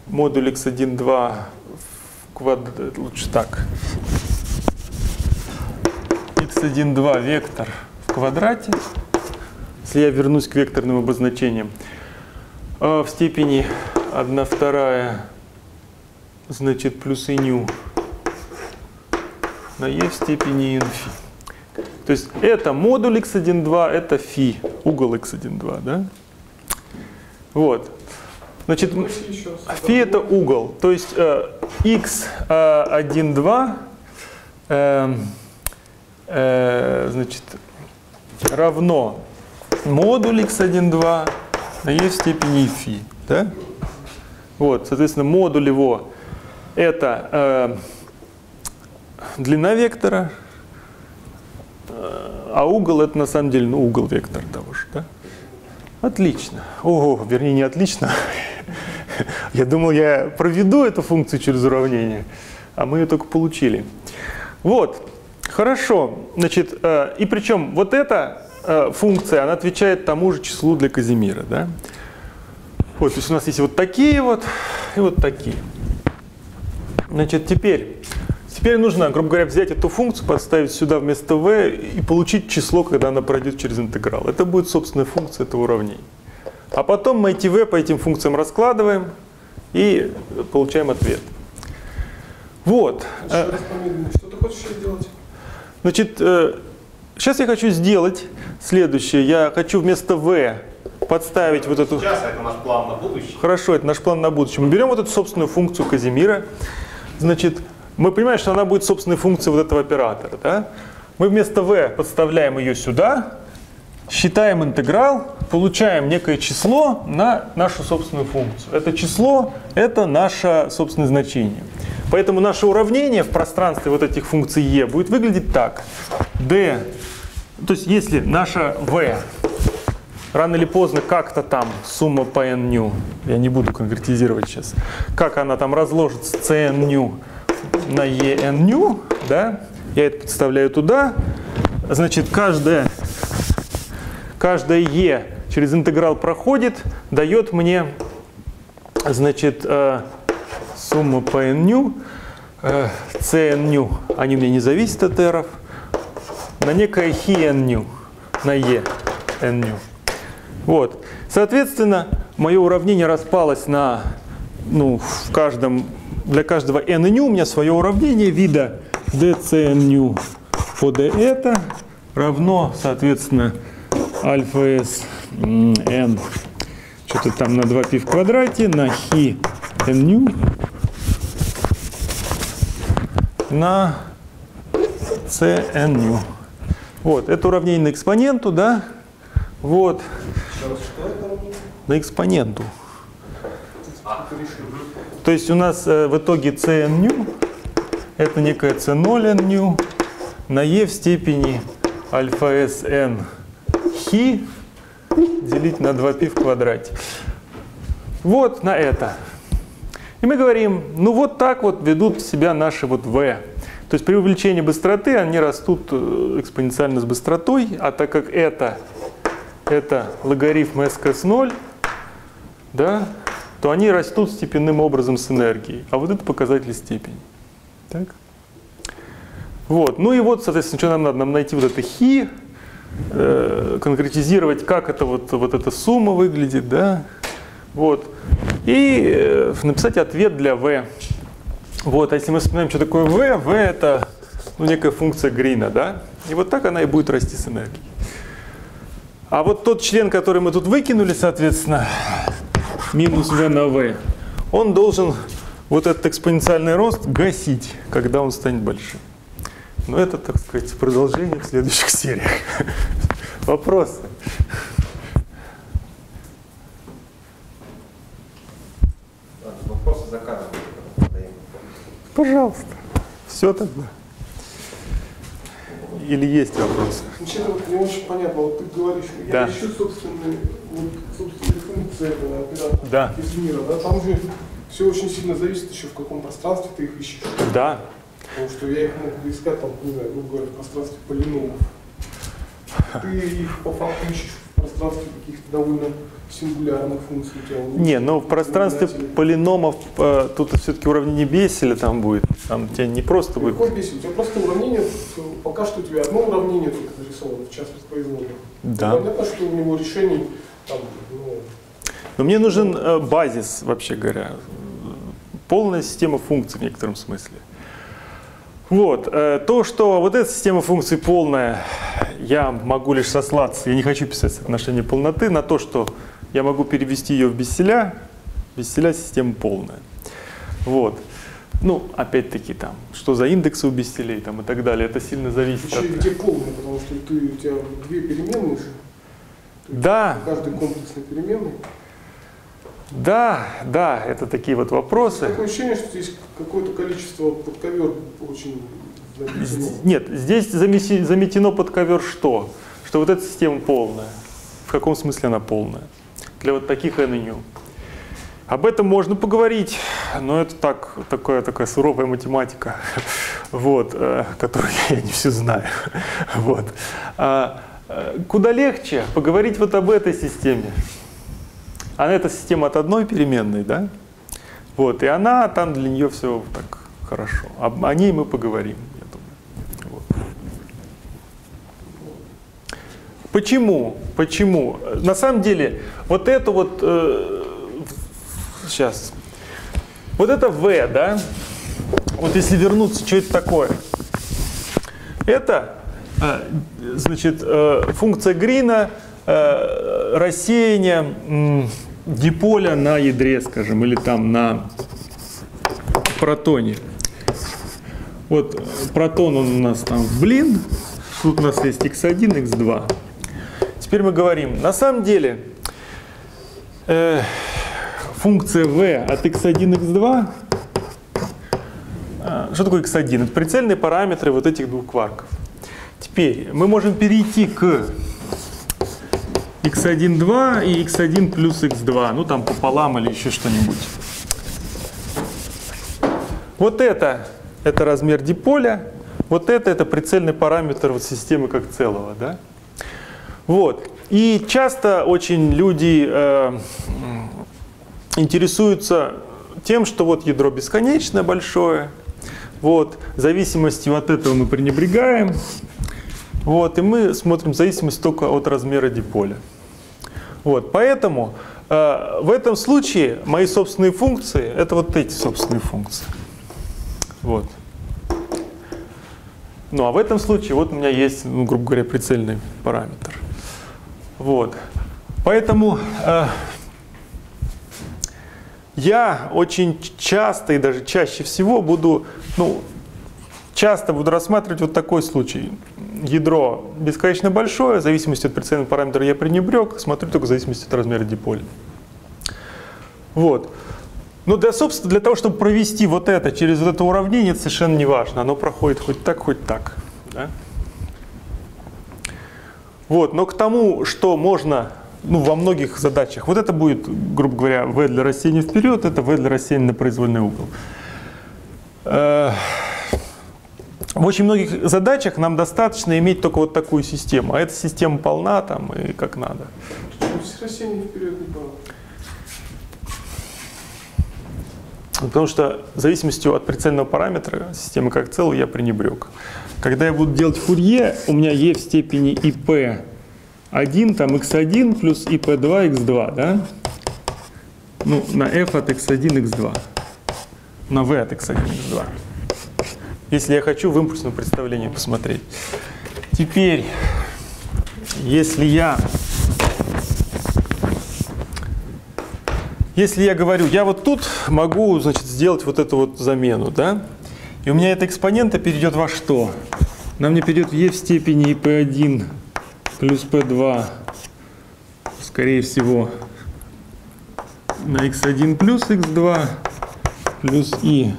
модуль x1, 2 в квадрат, лучше так, x1, 2 вектор в квадрате, если я вернусь к векторным обозначениям, э, в степени 1 вторая, значит, плюс и ню на e в степени инфи. То есть это модуль x1, 2, это фи, угол x1, 2, да? Вот. Значит, фи это угол, то есть э, x1, 2 э, э, значит, равно модуль x1, 2 на e в степени фи. Да? Вот, соответственно, модуль его это э, длина вектора, э, а угол это на самом деле ну, угол вектора того же. Да? Отлично. Ого, вернее не отлично. Я думал, я проведу эту функцию через уравнение, а мы ее только получили. Вот, хорошо. Значит, э, и причем вот эта э, функция, она отвечает тому же числу для Казимира. Да? Вот, то есть у нас есть вот такие вот и вот такие. Значит, теперь, теперь нужно, грубо говоря, взять эту функцию, подставить сюда вместо v и получить число, когда она пройдет через интеграл. Это будет собственная функция этого уравнения. А потом мы эти v по этим функциям раскладываем и получаем ответ. Вот. Еще раз помедленнее. Что ты хочешь сделать? Значит, сейчас я хочу сделать следующее. Я хочу вместо v подставить вот эту... Сейчас это наш план на будущее. Хорошо, это наш план на будущее. Мы берем вот эту собственную функцию Казимира. Значит, мы понимаем, что она будет собственной функцией вот этого оператора. Да? Мы вместо v подставляем ее сюда, считаем интеграл, получаем некое число на нашу собственную функцию. Это число – это наше собственное значение. Поэтому наше уравнение в пространстве вот этих функций e будет выглядеть так. d, то есть если наша v рано или поздно как-то там сумма по n ню, я не буду конкретизировать сейчас, как она там разложится cn ню на e n ню, да, я это подставляю туда, значит каждая, каждая e через интеграл проходит, дает мне, значит, э, сумма по n ню, э, cn ню, они меня не зависят от r, на некое хи n ню, на e n ню. Вот. Соответственно, мое уравнение распалось на, ну, в каждом, для каждого n и ню у меня свое уравнение вида dcn ню по d это равно, соответственно, альфа s n что-то там на 2π в квадрате, на хи n ню, на cn ню. Вот, это уравнение на экспоненту, да? Вот, на экспоненту. То есть у нас э, в итоге cn ню это некая c0 n ню на e в степени альфа s n хи делить на 2π в квадрате. Вот на это. И мы говорим, ну вот так вот ведут себя наши вот v. То есть при увеличении быстроты они растут э, экспоненциально с быстротой, а так как это, это логарифм sk0, да, то они растут степенным образом с энергией. А вот это показатель степени. Так? Вот. Ну и вот, соответственно, что нам надо? Нам найти вот это хи, э, конкретизировать, как это вот, вот эта сумма выглядит, да, вот, и э, написать ответ для v. Вот, а если мы вспоминаем, что такое v, v это ну, некая функция Грина, да, и вот так она и будет расти с энергией. А вот тот член, который мы тут выкинули, соответственно, минус v на v, он должен вот этот экспоненциальный рост гасить, когда он станет большим. Но это, так сказать, продолжение в следующих сериях. Вопросы? Вопросы за кадром. Пожалуйста. Все тогда. Или есть вопросы? Вот не очень понятно, вот ты говоришь, я Да. ищу собственные, вот, собственные этого оператора Да. из мира, да, там же все очень сильно зависит еще в каком пространстве ты их ищешь. Да. Потому что я их мог искать, там, не знаю, грубо говоря, в пространстве полиномов. Ты их по факту ищешь в пространстве каких-то довольно сингулярных функций. Тебя Не, но в пространстве полиномов э, тут все-таки уравнение Бесселя там будет. Там тебе не просто будет. Какой бесит? У тебя просто уравнение, пока что у тебя одно уравнение только нарисовано в частных производных. Да. Понятно, что у него решений там, ну, Но мне нужен э, базис, вообще говоря. Полная система функций в некотором смысле. Вот. э, То, что вот эта система функций полная, я могу лишь сослаться, я не хочу писать соотношение полноты, на то, что я могу перевести ее в Бесселя. Бесселя система полная. Вот. Ну, опять-таки там, что за индексы у Бесселей там и так далее, это сильно зависит Где, от... где полный, потому что ты, у тебя две переменные же. Да, Каждый комплексный переменный. Да, да, это такие вот вопросы. Такое ощущение, что здесь какое-то количество под ковер очень заметено. Нет, здесь замеси- заметено под ковер что? Что вот эта система полная. В каком смысле она полная? Для вот таких n и ню. Об этом можно поговорить, но это так, такая, такая суровая математика, вот, э, которую я не все знаю. Вот. А, э, куда легче поговорить вот об этой системе. Она эта система от одной переменной, да? Вот, и она там для нее все так хорошо. Об- О ней мы поговорим, я думаю. Вот. Почему? Почему? На самом деле, вот это вот э, сейчас, вот это v, да? Вот если вернуться, что это такое? Это, э, значит, э, функция Грина э, рассеяния м, диполя на ядре, скажем, или там на протоне. Вот э, протон он у нас там в блин, тут у нас есть x1, x2. Теперь мы говорим, на самом деле э, функция v от x1, x2, а, что такое x1? Это прицельные параметры вот этих двух кварков. Теперь мы можем перейти к x1, 2 и x1 плюс x2, ну там пополам или еще что-нибудь. Вот это, это размер диполя, вот это, это прицельный параметр вот системы как целого, да? Вот. И часто очень люди э, интересуются тем, что вот ядро бесконечно большое, вот, зависимостью от этого мы пренебрегаем, вот, и мы смотрим зависимость только от размера диполя. Вот, поэтому э, в этом случае мои собственные функции – это вот эти собственные функции. Вот. Ну а в этом случае вот у меня есть, ну, грубо говоря, прицельный параметр. Вот. Поэтому э, я очень часто и даже чаще всего буду, ну, часто буду рассматривать вот такой случай. Ядро бесконечно большое, в зависимости от прицельного параметра я пренебрег, смотрю только в зависимости от размера диполя. Вот. Но для, собственно, для того, чтобы провести вот это через вот это уравнение, это совершенно не важно. Оно проходит хоть так, хоть так. Да? Вот, но к тому, что можно ну, во многих задачах, вот это будет, грубо говоря, V для растения вперед, это V для растения на произвольный угол. В очень многих задачах нам достаточно иметь только вот такую систему, а эта система полна там и как надо. Вперед не. Потому что в зависимости от прицельного параметра системы как целого я пренебрег. Когда я буду делать фурье, у меня e в степени ip1, там x1 плюс ip2, x2, да? Ну, на f от x1, x2. На v от x1, x2. Если я хочу в импульсном представлении посмотреть. Теперь, если я Если я говорю, я вот тут могу, значит, сделать вот эту вот замену, да? И у меня эта экспонента перейдет во что? Нам мне перейдет e в степени p1 плюс p2, скорее всего, на x1 плюс x2 плюс и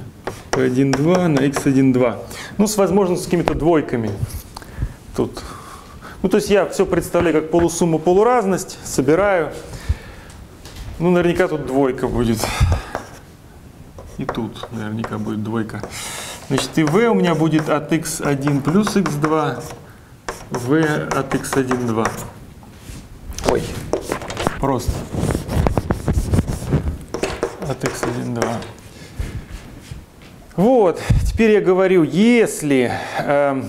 p1 2 на x1 2. Ну, с возможно, с какими-то двойками тут. Ну, то есть я все представляю как полусумму, полуразность, собираю. Ну, наверняка тут двойка будет. И тут наверняка будет двойка. Значит, и v у меня будет от x1 плюс x2, v от x1 2. Ой, просто. От x1 2. Вот, теперь я говорю, если э,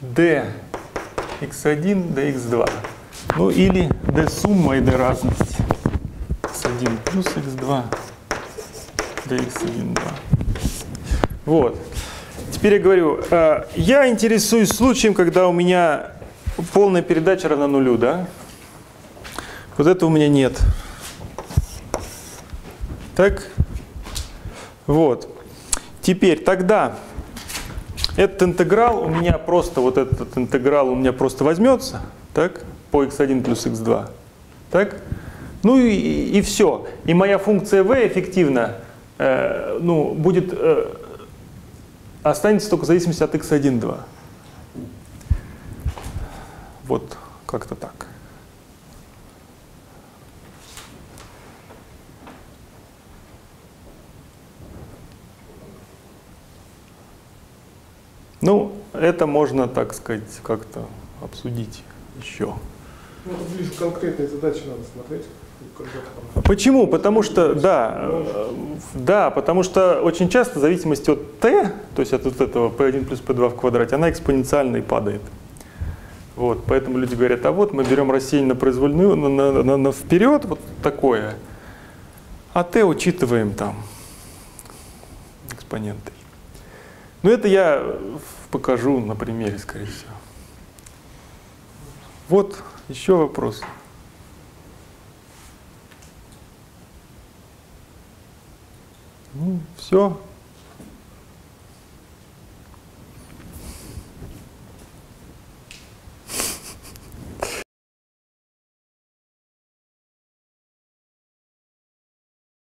d x1 dx2 ну или d сумма и d разность. x1 плюс x2 dx1 2. Вот. Теперь я говорю, э, я интересуюсь случаем, когда у меня полная передача равна нулю, да? Вот этого у меня нет. Так? Вот. Теперь, тогда этот интеграл у меня просто, вот этот интеграл у меня просто возьмется, так? по x1 плюс x2. Так? Ну и, и, все. И моя функция v эффективно э, ну, будет, э, останется только в зависимости от x1, 2. Вот как-то так. Ну, это можно, так сказать, как-то обсудить еще. Ну, это ближе к конкретной задаче надо смотреть. Почему? Потому что, да, э, да, потому что очень часто в зависимости от t, то есть от вот этого p1 плюс p2 в квадрате, она экспоненциально и падает. Вот, поэтому люди говорят, а вот мы берем рассеяние на произвольную, на, на, на, на вперед, вот такое, а t учитываем там экспоненты. Но это я покажу на примере, скорее всего. Вот еще вопрос. Ну, все.